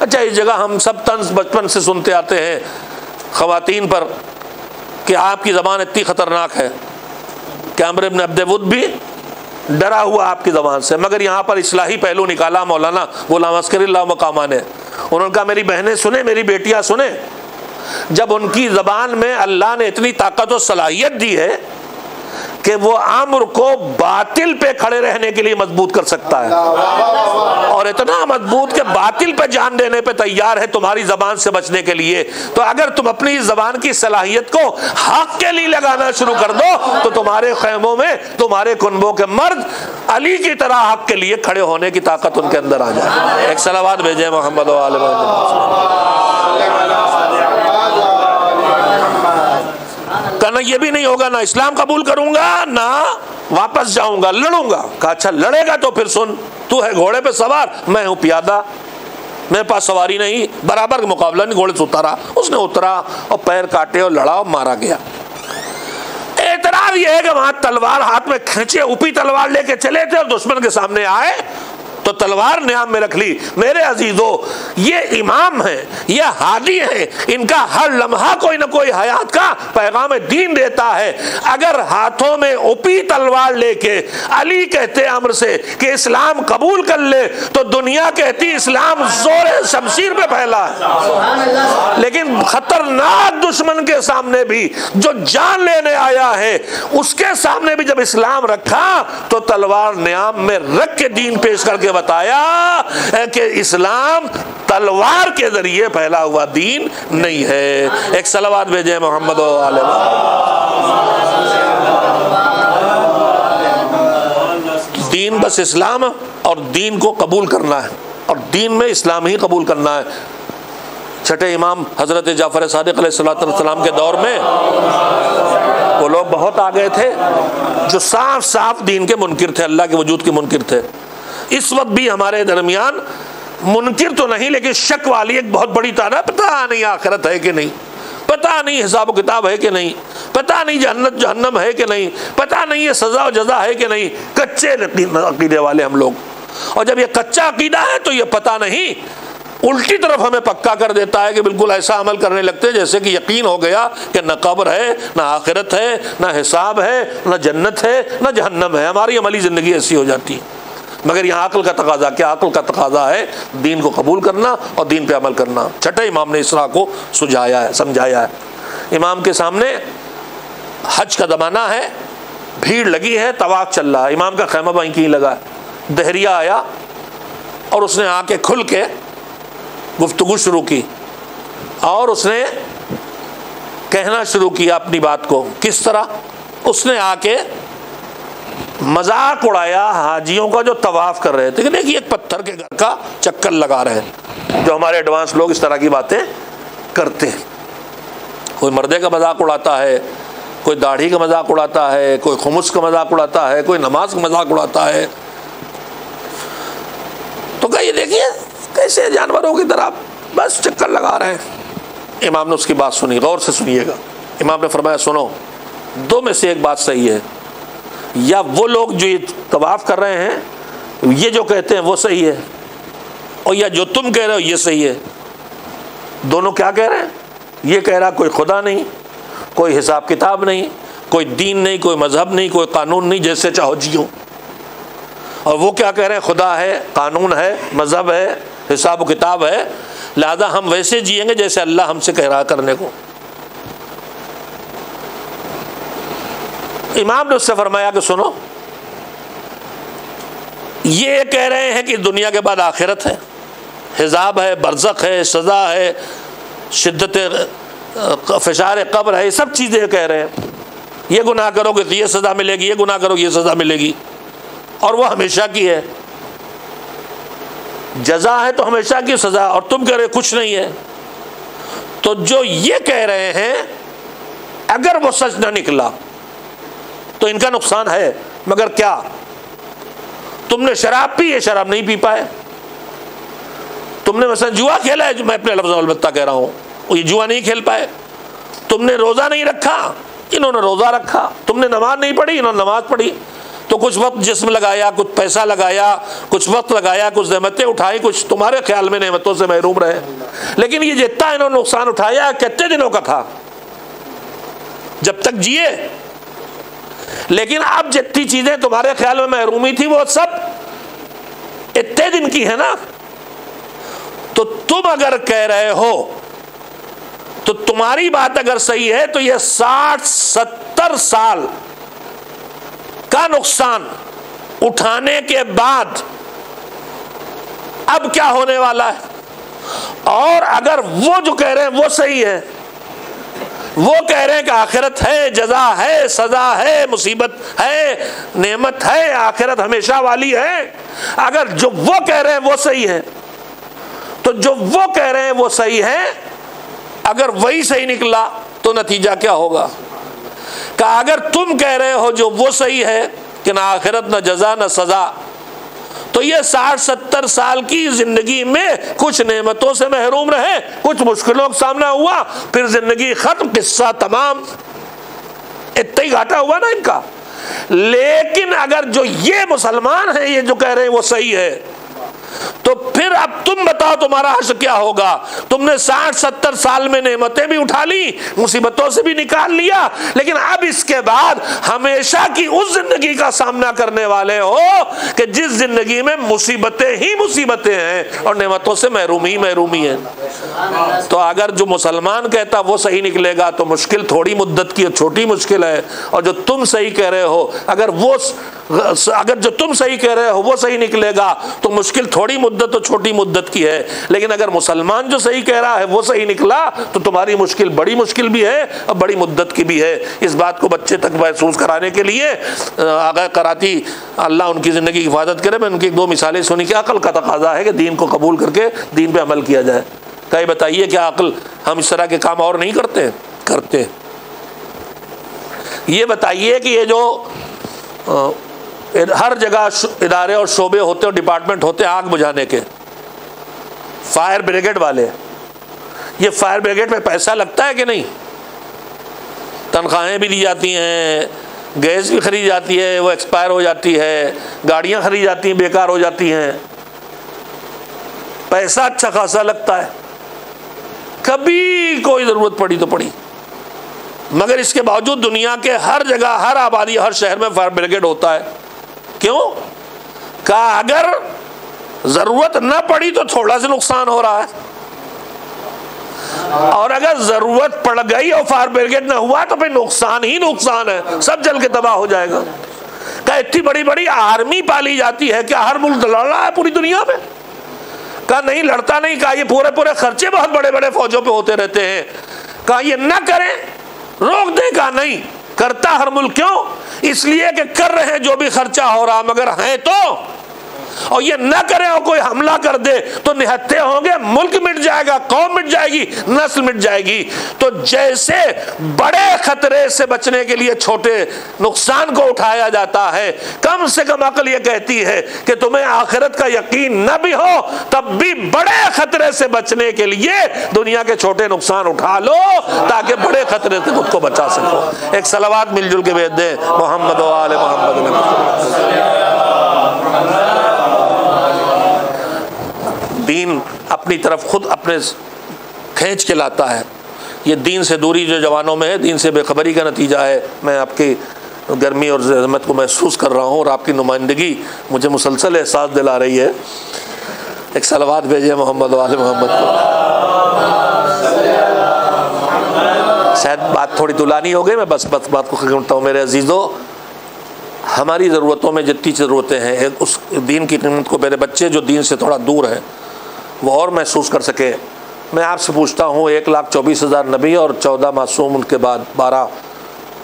अच्छा इस जगह हम सब तंज बचपन से सुनते आते हैं ख़वातीन पर कि आपकी ज़बान इतनी ख़तरनाक है कि अमर इबन अब्दुद भी डरा हुआ आपकी ज़बान से। मगर यहाँ पर इसलाही पहलू निकाला मौलाना गुलाम अस्कर मकामा ने। उन्होंने कहा, मेरी बहनें सुने, मेरी बेटियाँ सुने। जब उनकी ज़बान में अल्लाह ने इतनी ताकत और सलाहियत दी है कि वो आम्र को बातिल पे खड़े रहने के लिए मज़बूत कर सकता है। और इतना मज़बूत कि बातिल पे जान देने पे तैयार है तुम्हारी जबान से बचने के लिए। तो अगर तुम अपनी जबान की सलाहियत को हक के लिए लगाना शुरू कर दो तो तुम्हारे खेमों में, तुम्हारे कुनबों के मर्द अली की तरह हक के लिए खड़े होने की ताकत उनके अंदर आ जाए। एक सलावाद भेजे मोहम्मद कहना ये भी नहीं होगा, ना इस्लाम कबूल करूँगा, ना वापस जाऊँगा, लड़ूँगा। कहा अच्छा लड़ेगा तो फिर सुन, तू है घोड़े पे सवार, मैं हूँ प्यादा। मेरे पास सवारी नहीं, बराबर का मुकाबला नहीं, घोड़े से उतारा। उसने उतरा और पैर काटे और लड़ा और मारा गया। एतराज़ ये है कि वहाँ तलवार हाथ में खींचे ऊपी तलवार लेके चले थे और दुश्मन के सामने आए। तो तलवार न्याम में रख ली, मेरे अजीजों, ये इमाम है, ये हादी है, इनका हर लम्हा कोई ना कोई हयात का पैगाम दीन देता है। अगर हाथों में उपी तलवार लेके अली कहते अमर से कि इस्लाम कबूल कर ले तो दुनिया कहती इस्लाम ज़ोर शमशीर पे फैला है। लेकिन खतरनाक दुश्मन के सामने भी जो जान लेने आया है, उसके सामने भी जब इस्लाम रखा तो तलवार न्याम में रख के दीन पेश करके बताया कि इस्लाम तलवार के ज़रिए फैला हुआ दीन नहीं है। एक सलवाद भेजे मोहम्मद दीन बस इस्लाम और दीन को कबूल करना है और दीन में इस्लाम ही कबूल करना है। छठे इमाम हज़रत जाफ़र सदक़ के दौर में वो लोग बहुत आ गए थे जो साफ़ साफ़ दीन के मुनकर थे, अल्लाह के वजूद के मुनकर थे। इस वक्त भी हमारे दरमियान मुनकर तो नहीं, लेकिन शक वाली एक बहुत बड़ी तादाद, पता नहीं आखिरत है कि नहीं। पता नहीं हिसाब किताब है कि नहीं। पता नहीं जन्नत जहन्नम है कि नहीं। पता नहीं ये सज़ा और जजा है कि नहीं। कच्चे अकीदे वाले हम लोग। और जब ये कच्चा अकीदा है तो ये पता नहीं। उल्टी तरफ़ हमें पक्का कर देता है कि बिल्कुल ऐसा अमल करने लगते हैं, जैसे कि यकीन हो गया कि न कब्र है, न आखिरत है, न हिसाब है, न जन्नत है, न जहन्नम है। हमारी अमली ज़िंदगी ऐसी हो जाती है। मगर यहाँ अकल का तकाजा, क्या अकल का तकाजा है? दीन को कबूल करना और दीन पे अमल करना। छठे इमाम ने इसरा को सुझाया है, समझाया है। इमाम के सामने हज का ज़माना है, भीड़ लगी है तवाक चल रहा है। इमाम का खैमा वहीं कहीं लगा है। दहरिया आया और उसने आके खुल के गुफ्तगु शुरू की और उसने कहना शुरू किया अपनी बात को। किस तरह? उसने आके मज़ाक उड़ाया, हाजियों का जो तवाफ कर रहे थे देखिए एक पत्थर के घर का चक्कर लगा रहे हैं। जो हमारे एडवांस लोग इस तरह की बातें करते हैं। कोई मर्दे का मज़ाक उड़ाता है, कोई दाढ़ी का मज़ाक उड़ाता है, कोई खुमुस का मज़ाक उड़ाता है, कोई नमाज़ का मज़ाक उड़ाता है। तो कहिए देखिए, कैसे जानवरों की तरह बस चक्कर लगा रहे हैं। इमाम ने उसकी बात सुनी, गौर से सुनिएगा। इमाम ने फरमाया, सुनो, दो में से एक बात सही है। या वो लोग जो ये तवाफ़ कर रहे हैं, ये जो कहते हैं वो सही है, और या जो तुम कह रहे हो ये सही है। दोनों क्या कह रहे हैं? ये कह रहा कोई खुदा नहीं, कोई हिसाब किताब नहीं, कोई दीन नहीं, कोई मज़हब नहीं, कोई कानून नहीं, जैसे चाहो जियो। और वो क्या कह रहे हैं? खुदा है, कानून है, मज़हब है हिसाब किताब है, लिहाजा हम वैसे जिएँगे जैसे अल्लाह हमसे कह रहा करने को। इमाम ने उससे फरमाया कि सुनो, ये कह रहे हैं कि दुनिया के बाद आखिरत है। हिजाब है बरसक है, सज़ा है, शिद्दत फशार, कब्र है, ये सब चीज़ें कह रहे हैं। ये गुनाह करोगे तो ये सज़ा मिलेगी, ये गुनाह करोगे ये सज़ा मिलेगी। और वो हमेशा की है। जजा है तो हमेशा की सज़ा, और तुम कह रहे कुछ नहीं है। तो जो ये कह रहे हैं, अगर वो सच ना निकला तो इनका नुकसान है, मगर क्या? तुमने शराब पी है, शराब नहीं पी पाए। तुमने मसलन जुआ खेला है, जो मैं अपने अलबत्ता कह रहा हूँ ये जुआ नहीं खेल पाए। तुमने रोज़ा नहीं रखा, इन्होंने रोज़ा रखा। तुमने नमाज़ नहीं पढ़ी, इन्होंने नमाज़ पढ़ी। तो कुछ वक्त जिसम लगाया, कुछ पैसा लगाया, कुछ वक्त लगाया, कुछ नहमतें उठाई, कुछ तुम्हारे ख्याल में नहमतों से महरूम रहे। लेकिन ये जितना इन्होंने नुकसान उठाया, कितने दिनों का था? जब तक जिए लेकिन अब जितनी चीज़ें तुम्हारे ख्याल में महरूमी थी, वो सब इतने दिन की है ना? तो तुम अगर कह रहे हो तो तुम्हारी बात अगर सही है तो ये साठ, सत्तर साल का नुकसान उठाने के बाद अब क्या होने वाला है? और अगर वो जो कह रहे हैं, वो सही है वो कह रहे हैं कि आखिरत है, जजा है, सजा है, मुसीबत है, नेमत है, आखिरत हमेशा वाली है। अगर जो वो कह रहे हैं वो सही है तो जो वो कह रहे हैं वो सही है। अगर वही सही निकला तो नतीजा क्या होगा? का अगर तुम कह रहे हो जो वो सही है, कि ना आखिरत, ना जजा, ना सजा तो ये साठ, सत्तर साल की ज़िंदगी में कुछ नेमतों से महरूम रहे, कुछ मुश्किलों का सामना हुआ, फिर ज़िंदगी खत्म, किस्सा तमाम। इतना ही घाटा हुआ ना इनका। लेकिन अगर जो ये मुसलमान है, ये जो कह रहे हैं, वो सही है। तो फिर अब तुम बताओ तुम्हारा हश क्या होगा? तुमने साठ, सत्तर साल में नेमतें भी उठा ली, मुसीबतों से भी निकाल लिया, लेकिन अब इसके बाद हमेशा की उस ज़िंदगी का सामना करने वाले हो कि जिस ज़िंदगी में मुसीबतें ही मुसीबतें हैं और नेमतों से महरूम ही महरूमी है तो अगर जो मुसलमान कहता वो सही निकलेगा तो मुश्किल थोड़ी मुद्दत की छोटी मुश्किल है। और जो तुम सही कह रहे हो, अगर वो अगर जो तुम सही कह रहे हो, वो सही निकलेगा। तो मुश्किल थोड़ी मुद्दत तो छोटी मुद्दत की है। लेकिन अगर मुसलमान जो सही कह रहा है, वो सही निकला तो तुम्हारी मुश्किल बड़ी मुश्किल भी है और बड़ी मुद्दत की भी है। इस बात को बच्चे तक महसूस कराने के लिए आगा कराती, अल्लाह उनकी ज़िंदगी की हिफाजत करे। मैं उनकी दो मिसालें सुनी कि अकल का तकाजा है कि दीन को कबूल करके दीन पर अमल किया जाए। कहीं बताइए क्या अकल हम इस तरह के काम और नहीं करते? करते। ये बताइए कि ये जो हर जगह इदारे और शोबे होते हैं डिपार्टमेंट होते हैं आग बुझाने के। फायर ब्रिगेड वाले। ये फायर ब्रिगेड में पैसा लगता है कि नहीं? तनख्वाहें भी दी जाती हैं, गैस भी खरीदी जाती है, वो एक्सपायर हो जाती है, गाड़ियाँ खरीदी जाती हैं, बेकार हो जाती हैं। पैसा अच्छा खासा लगता है। कभी कोई ज़रूरत पड़ी तो पड़ी। मगर इसके बावजूद दुनिया के हर जगह, हर आबादी, हर शहर में फायर ब्रिगेड होता है। क्यों? कहा अगर ज़रूरत न पड़ी तो थोड़ा सा नुकसान हो रहा है। और अगर ज़रूरत पड़ गई और फायर ब्रिगेड न हुआ तो फिर नुकसान ही नुकसान है। सब जल के तबाह हो जाएगा। क्या इतनी बड़ी बड़ी आर्मी पाली जाती है, क्या हर मुल्क लड़ रहा है पूरी दुनिया में? कहा नहीं, लड़ता नहीं कहा ये पूरे पूरे खर्चे बहुत बड़े बड़े फौजों पे होते रहते हैं। कहा ये न करें, रोक दे कहा नहीं? करता हर मुल्क क्यों? इसलिए कि कर रहे हैं जो भी खर्चा हो रहा मगर है तो और ये न करें और कोई हमला कर दे तो निहत्ते होंगे, मुल्क मिट जाएगा, कौम मिट जाएगी, नस्ल मिट जाएगी। तो जैसे बड़े खतरे से बचने के लिए छोटे नुकसान को उठाया जाता है, कम से कम अकल ये कहती है कि तुम्हें आखिरत का यकीन न भी हो, तब भी बड़े खतरे से बचने के लिए दुनिया के छोटे नुकसान उठा लो, ताकि बड़े खतरे से खुद को बचा सको। एक सलावात मिलजुल के भेज दे, मोहम्मद मोहम्मद दीन अपनी तरफ़ खुद अपने खींच के लाता है। ये दीन से दूरी जो जवानों में है, दीन से बेखबरी का नतीजा है। मैं आपकी गर्मी और जहमत को महसूस कर रहा हूँ और आपकी नुमाइंदगी मुझे मुसलसल एहसास दिला रही है। एक सलवात भेजे मोहम्मद वाले मोहम्मद को। शायद बात थोड़ी दुलानी हो गई, मैं बस बस बात को करता हूँ। मेरे अजीज़ों, हमारी ज़रूरतों में जितनी ज़रूरतें हैं, उस दीन की कीमत को मेरे बच्चे जो दीन से थोड़ा दूर हैं वो और महसूस कर सके। मैं आपसे पूछता हूँ, एक लाख चौबीस हज़ार नबी और चौदह मासूम उनके बाद, बारह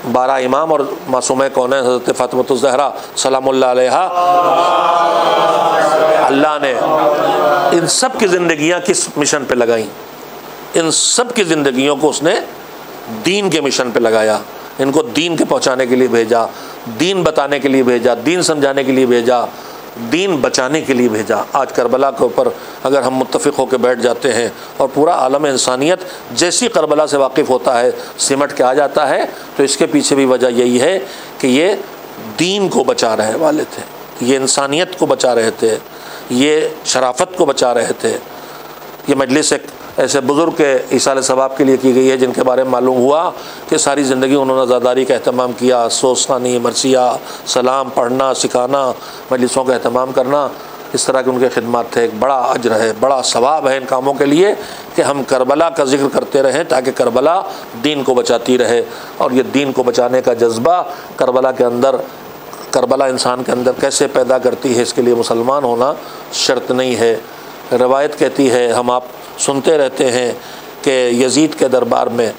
बारह इमाम और मासूम कौन है? हज़रत फ़ातमतज़हरा सलाम अल्लाह ने इन सब की ज़िंदगियाँ किस मिशन पे लगाई? इन सब की ज़िंदगियों को उसने दीन के मिशन पे लगाया। इनको दीन के पहुँचाने के लिए भेजा, दीन बताने के लिए भेजा, दीन समझाने के लिए भेजा। दीन बचाने के लिए भेजा। आज करबला के ऊपर अगर हम मुतफ़ होकर बैठ जाते हैं और पूरा आलम इंसानियत जैसी करबला से वाकिफ़ होता है, सिमट के आ जाता है तो इसके पीछे भी वजह यही है कि ये दीन को बचा रहे वाले थे, ये इंसानियत को बचा रहे थे, ये शराफत को बचा रहे थे। ये मजलिस एक ऐसे बुज़ुर्ग के इसाल सवाब के लिए की गई है, जिनके बारे में मालूम हुआ कि सारी ज़िंदगी उन्होंने ज़ादारी का अहतमाम किया, सोसानी, मरसिया, सलाम, पढ़ना, सिखाना, मजलिसों का अहतमाम करना, इस तरह के उनके खिदमत थे। एक बड़ा अजर है, बड़ा सवाब है इन कामों के लिए कि हम करबला का ज़िक्र करते रहें ताकि करबला दीन को बचाती रहे। और ये दीन को बचाने का जज्बा करबला के अंदर, करबला इंसान के अंदर कैसे पैदा करती है, इसके लिए मुसलमान होना शर्त नहीं है। रवायत कहती है, हम आप सुनते रहते हैं कि यज़ीद के दरबार में,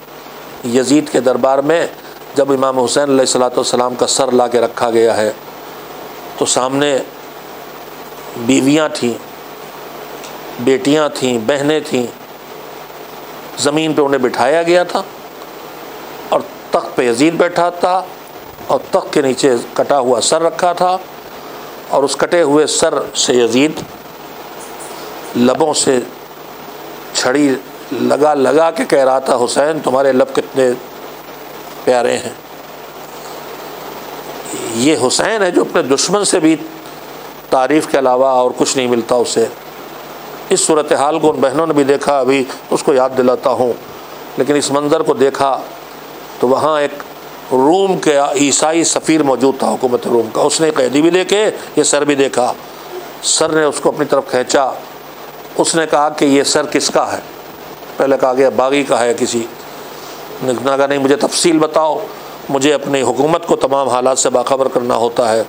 यज़ीद के दरबार में जब इमाम हुसैन सलाम का सर ला के रखा गया है तो सामने बीवियाँ थीं, बेटियाँ थीं, बहनें थीं, ज़मीन पे उन्हें बिठाया गया था और तख्त पे यजीद बैठा था और तख्त के नीचे कटा हुआ सर रखा था और उस कटे हुए सर से यजीद लबों से छड़ी लगा लगा के कह रहा था, हुसैन, तुम्हारे लब कितने प्यारे हैं। ये हुसैन है जो अपने दुश्मन से भी तारीफ़ के अलावा और कुछ नहीं मिलता उसे। इस सूरत हाल को उन बहनों ने भी देखा, अभी उसको याद दिलाता हूँ। लेकिन इस मंज़र को देखा तो वहाँ एक रूम के ईसाई सफ़ीर मौजूद था, हुकूमत रूम का। उसने कैदी भी देखे ये सर भी देखा। सर ने उसको अपनी तरफ़ खींचा। उसने कहा कि ये सर किसका है? पहले कहा गया बागी का है किसी। ने कहा नहीं, मुझे तफसील बताओ। मुझे अपनी हुकूमत को तमाम हालात से बाखबर करना होता है।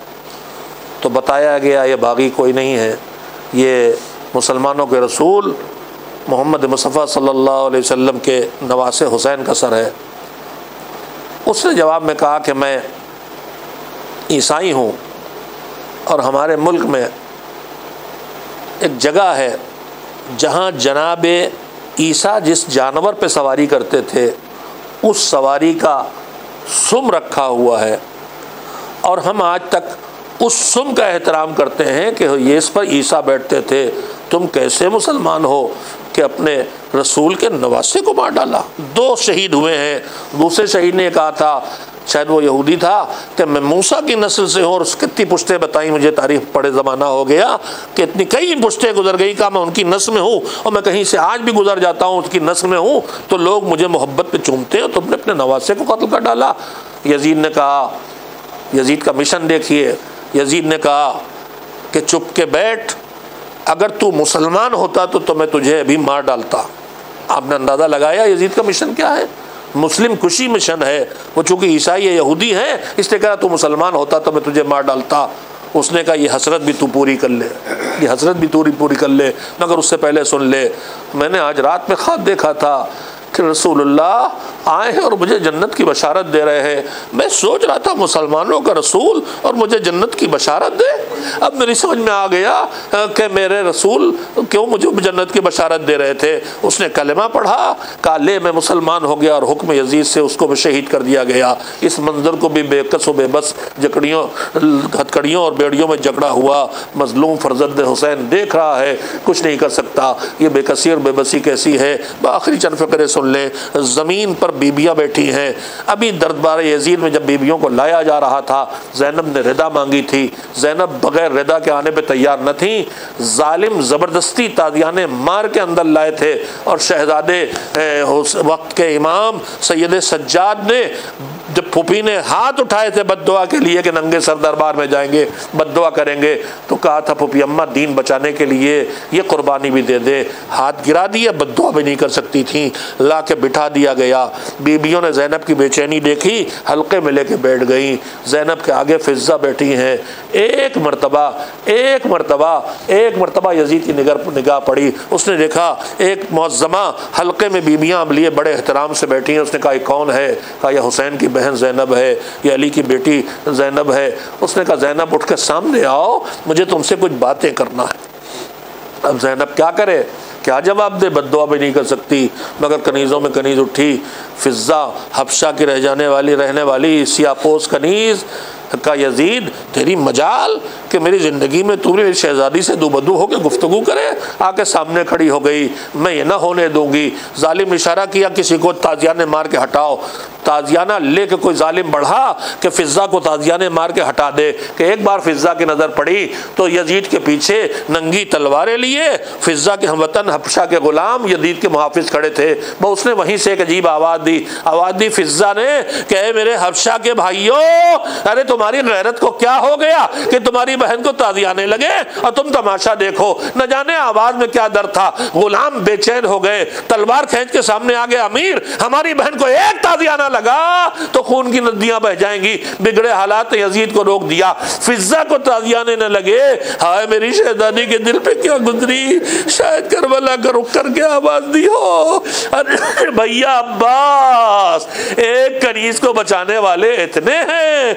तो बताया गया, ये बागी कोई नहीं है। ये मुसलमानों के रसूल मोहम्मद मुस्तफ़ा सल्लल्लाहु अलैहि वसल्लम के नवासे हुसैन का सर है। उसने जवाब में कहा कि मैं ईसाई हूँ और हमारे मुल्क में एक जगह है जहाँ जनाब ईसा जिस जानवर पर सवारी करते थे, उस सवारी का सुम रखा हुआ है। और हम आज तक उस सुम का एहतराम करते हैं कि ये इस पर ईसा बैठते थे। तुम कैसे मुसलमान हो कि अपने रसूल के नवासे को मार डाला? दो शहीद हुए हैं। दूसरे शहीद ने कहा था शायद वो यहूदी था कि मैं मूसा की नस्ल से हूँ और कितनी पुश्तें बताई मुझे तारीफ़ पड़े ज़माना हो गया कि इतनी कई पुश्तें गुजर गई का मैं उनकी नस्ल में हूँ और मैं कहीं से आज भी गुजर जाता हूँ उसकी नस्ल में हूँ तो लोग मुझे मोहब्बत पे चूमते हैं तुमने अपने नवासे को कत्ल कर डाला। यजीद ने कहा यजीद का मिशन देखिए यजीद ने कहा कि चुप के बैठ अगर तू मुसलमान होता तो, तो मैं तुझे अभी मार डालता। आपने अंदाज़ा लगाया यजीद का मिशन क्या है? मुस्लिम खुशी मिशन है। वो चूँकि ईसाई यहूदी है इसने कहा तू मुसलमान होता तो मैं तुझे मार डालता। उसने कहा, ये हसरत भी तू पूरी कर ले, ये हसरत भी तू पूरी कर ले, मगर उससे पहले सुन ले। मैंने आज रात में ख्वाब देखा था कि रसूलुल्लाह आए हैं और मुझे जन्नत की बशारत दे रहे हैं। मैं सोच रहा था मुसलमानों का रसूल और मुझे जन्नत की बशारत दे। अब मेरी समझ में आ गया कि मेरे रसूल क्यों मुझे जन्नत की बशारत दे रहे थे। उसने कलमा पढ़ा कहा ले मैं मुसलमान हो गया और हुक्म यजीद से उसको भी शहीद कर दिया गया। इस मंजर को भी बेकस व बेबस जकड़ियों, हथकड़ियों और बेड़ियों में जकड़ा हुआ मजलूम फरजद हुसैन देख रहा है। कुछ नहीं कर सकता। ये बेकसी और बेबसी कैसी है? आखिरी चंद फ़िक्र सुन ले ज़मीन पर बीबियाँ बैठी हैं। अभी दरबार यजीद में जब बीबियों को लाया जा रहा था, जैनब ने रिदा मांगी थी। जैनब बगैर रिदा के आने पर तैयार न थी। ालिम ज़बरदस्ती तादियाने मार के अंदर लाए थे और शहजादे वक्त के इमाम सैद सज्जाद ने जब फूफी ने हाथ उठाए थे बदुआ के लिए कि नंगे सर दरबार में जाएँगे बदुआ करेंगे तो कहा था, फूफी अम्मा, दीन बचाने के लिए ये कुर्बानी भी दे दे। हाथ गिरा दिया बदुआ भी नहीं कर सकती थी। ला के बिठा दिया गया। बीबियों ने जैनब की बेचैनी देखी, हल्के में लेके बैठ गई। जैनब के आगे फिजा बैठी हैं। एक मरतबा एक मरतबा एक मरतबा यजीद की निगर, निगाह पड़ी। उसने देखा, एक मौजमा हल्के में बीबियाँ लिए बड़े एहतराम से बैठी हैं। उसने कहा कौन है? कहा, यह हुसैन की बहन जैनब है, या अली की बेटी जैनब है, उसने कहा, जैनब उठ के सामने आओ, मुझे तुमसे कुछ बातें करना है। अब जैनब क्या करे? क्या जवाब दे? बदुआ भी नहीं कर सकती। मगर कनीज़ों में कनीज़ उठी फिज़ा हफ्शा की रह जाने वाली, रहने वाली, सियापोस कनीज़ का यजीद, तेरी मजाल कि मेरी ज़िंदगी में तू मेरी शहजादी से दुबदू होकर गुफ्तु करे, आके सामने खड़ी हो गई। मैं ये ना होने दूँगी। जालिम इशारा किया किसी को, ताजियाने मार के हटाओ। ताजियाना ले के कोई जालिम बढ़ा कि फ़िज़ा को ताजियाने मार के हटा दे। कि एक बार फ़िज़ा की नज़र पड़ी तो यजीद के पीछे नंगी तलवारें लिए। फ़िज़ा के हम वतन हफ्शा के ग़ुलाम यजीद के मुहाफ़ खड़े थे। वो उसने वहीं से एक अजीब आवाज़ दी। आवाज़ दी फ़िज़ा ने कहे मेरे हफ्शा के भाइयों, अरे तुम्हारी गैरत को क्या हो गया कि तुम्हारी बहन को ताजियाने लगे और तुम तमाशा देखो? न जाने आवाज़ में क्या दर था। गुलाम बेचैन हो गए। तलवार खींच के सामने आ गए अमीर। हमारी बहन को एक ताजियाना लगा तो खून की नदियाँ बह जाएँगी। बिगड़े हालात यजीद को रोक दिया। फिजा को ताजियाने न लगे। हाय मेरी शहजादी के दिल पे क्या गुजरी? शायद करबला का रुक करके आवाज़ दी हो। अरे भैया अब्बास, एक कनीज को बचाने वाले इतने हैं।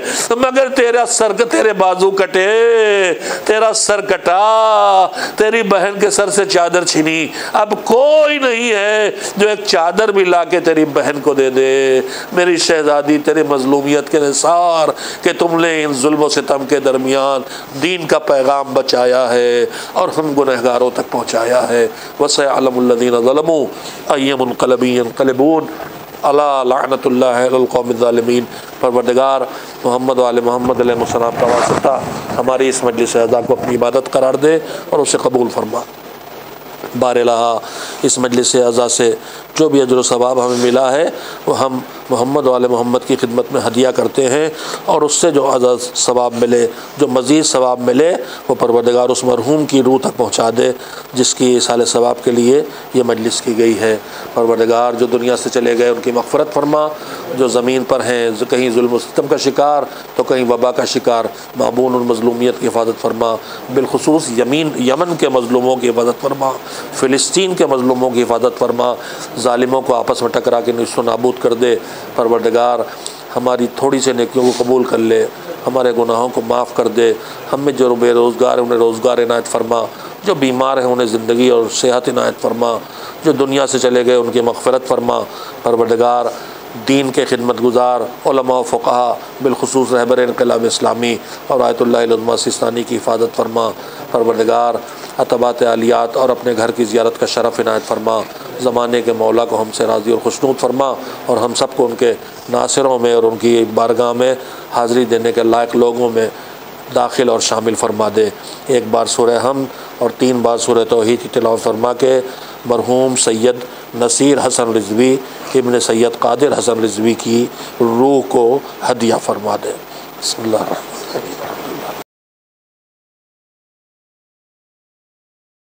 मगर तेरा सर तेरे बाजू कटे, तेरा सर कटा, तेरी बहन के सर से चादर छीनी। अब कोई नहीं है जो एक चादर भी ला के तेरी बहन को दे दे। मेरी शहजादी, तेरे मजलूमियत के निसार कि तुमने इन जुल्म सितम के दरमियान दीन का पैगाम बचाया है और हम गुनहगारों तक पहुँचाया है। वस आलमदीन अयमकलबीनकलबून अलानतुल्लाकौमीन परवरदगार मोहम्मद वाल मोहम्मद का वास्ता हमारी इस मजलिस अदा को अपनी इबादत करार दे और उसे कबूल फरमा। बारहा इस मजलिस अज़ा से जो भी अजर सवाब हमें मिला है वह हम मोहम्मद वाले मोहम्मद की खिदमत में हदिया करते हैं और उससे जो अजर सवाब मिले, जो मज़ीद सवाब मिले, वो परवरदगार उस मरहूम की रूह तक पहुँचा दे, जिसकी साल सवाब के लिए ये मजलिस की गई है। परवरदिगार जो दुनिया से चले गए, उनकी मफ़रत फरमा, जो ज़मीन पर हैं कहीं जुल्म का शिकार तो कहीं वबा का शिकार, मामून मजलूमियत की हिफाजत फरमा, बिलखसूस यमीन, यमन के मजलूमों की हिफाजत फरमा, फ़िलिस्तीन के मजलूमों की हिफाजत फरमा ालिमों को आपस में टकरा के निस्व नाबूद कर दे परवरदगार, हमारी थोड़ी सी नेकियों को कबूल कर ले, हमारे गुनाहों को माफ़ कर दे, हमें जो बेरोज़गार हैं, उन्हें रोज़गार इनायत फरमा, जो बीमार हैं, उन्हें ज़िंदगी और सेहत इनायत फरमा, जो दुनिया से चले गए, उनकी मगफ़रत फरमा। परवरदगार, दीन के खिदमत गुज़ार फ़ुका बिलखसूस रहबर इनकलाब इस्लामी और आयतुल्लामा सिस्तानी की हिफाजत फरमा। परवरदगार अतबात आलियात और अपने घर की ज़्यारत का शरफ़ इनायत फरमा। ज़माने के मौला को हमसे राज़ी और खुशनूद फरमा और हम सबको उनके नासिरों में और उनकी बारगाह में हाज़िरी देने के लायक लोगों में दाखिल और शामिल फरमा दे। एक बार सुर हम और तीन बार सुर तोहद की फरमा के मरहूम सैयद नसीर हसन रिजवी, इबन सैयद कादिर हसन रिजवी की रूह को हदिया फरमा दे।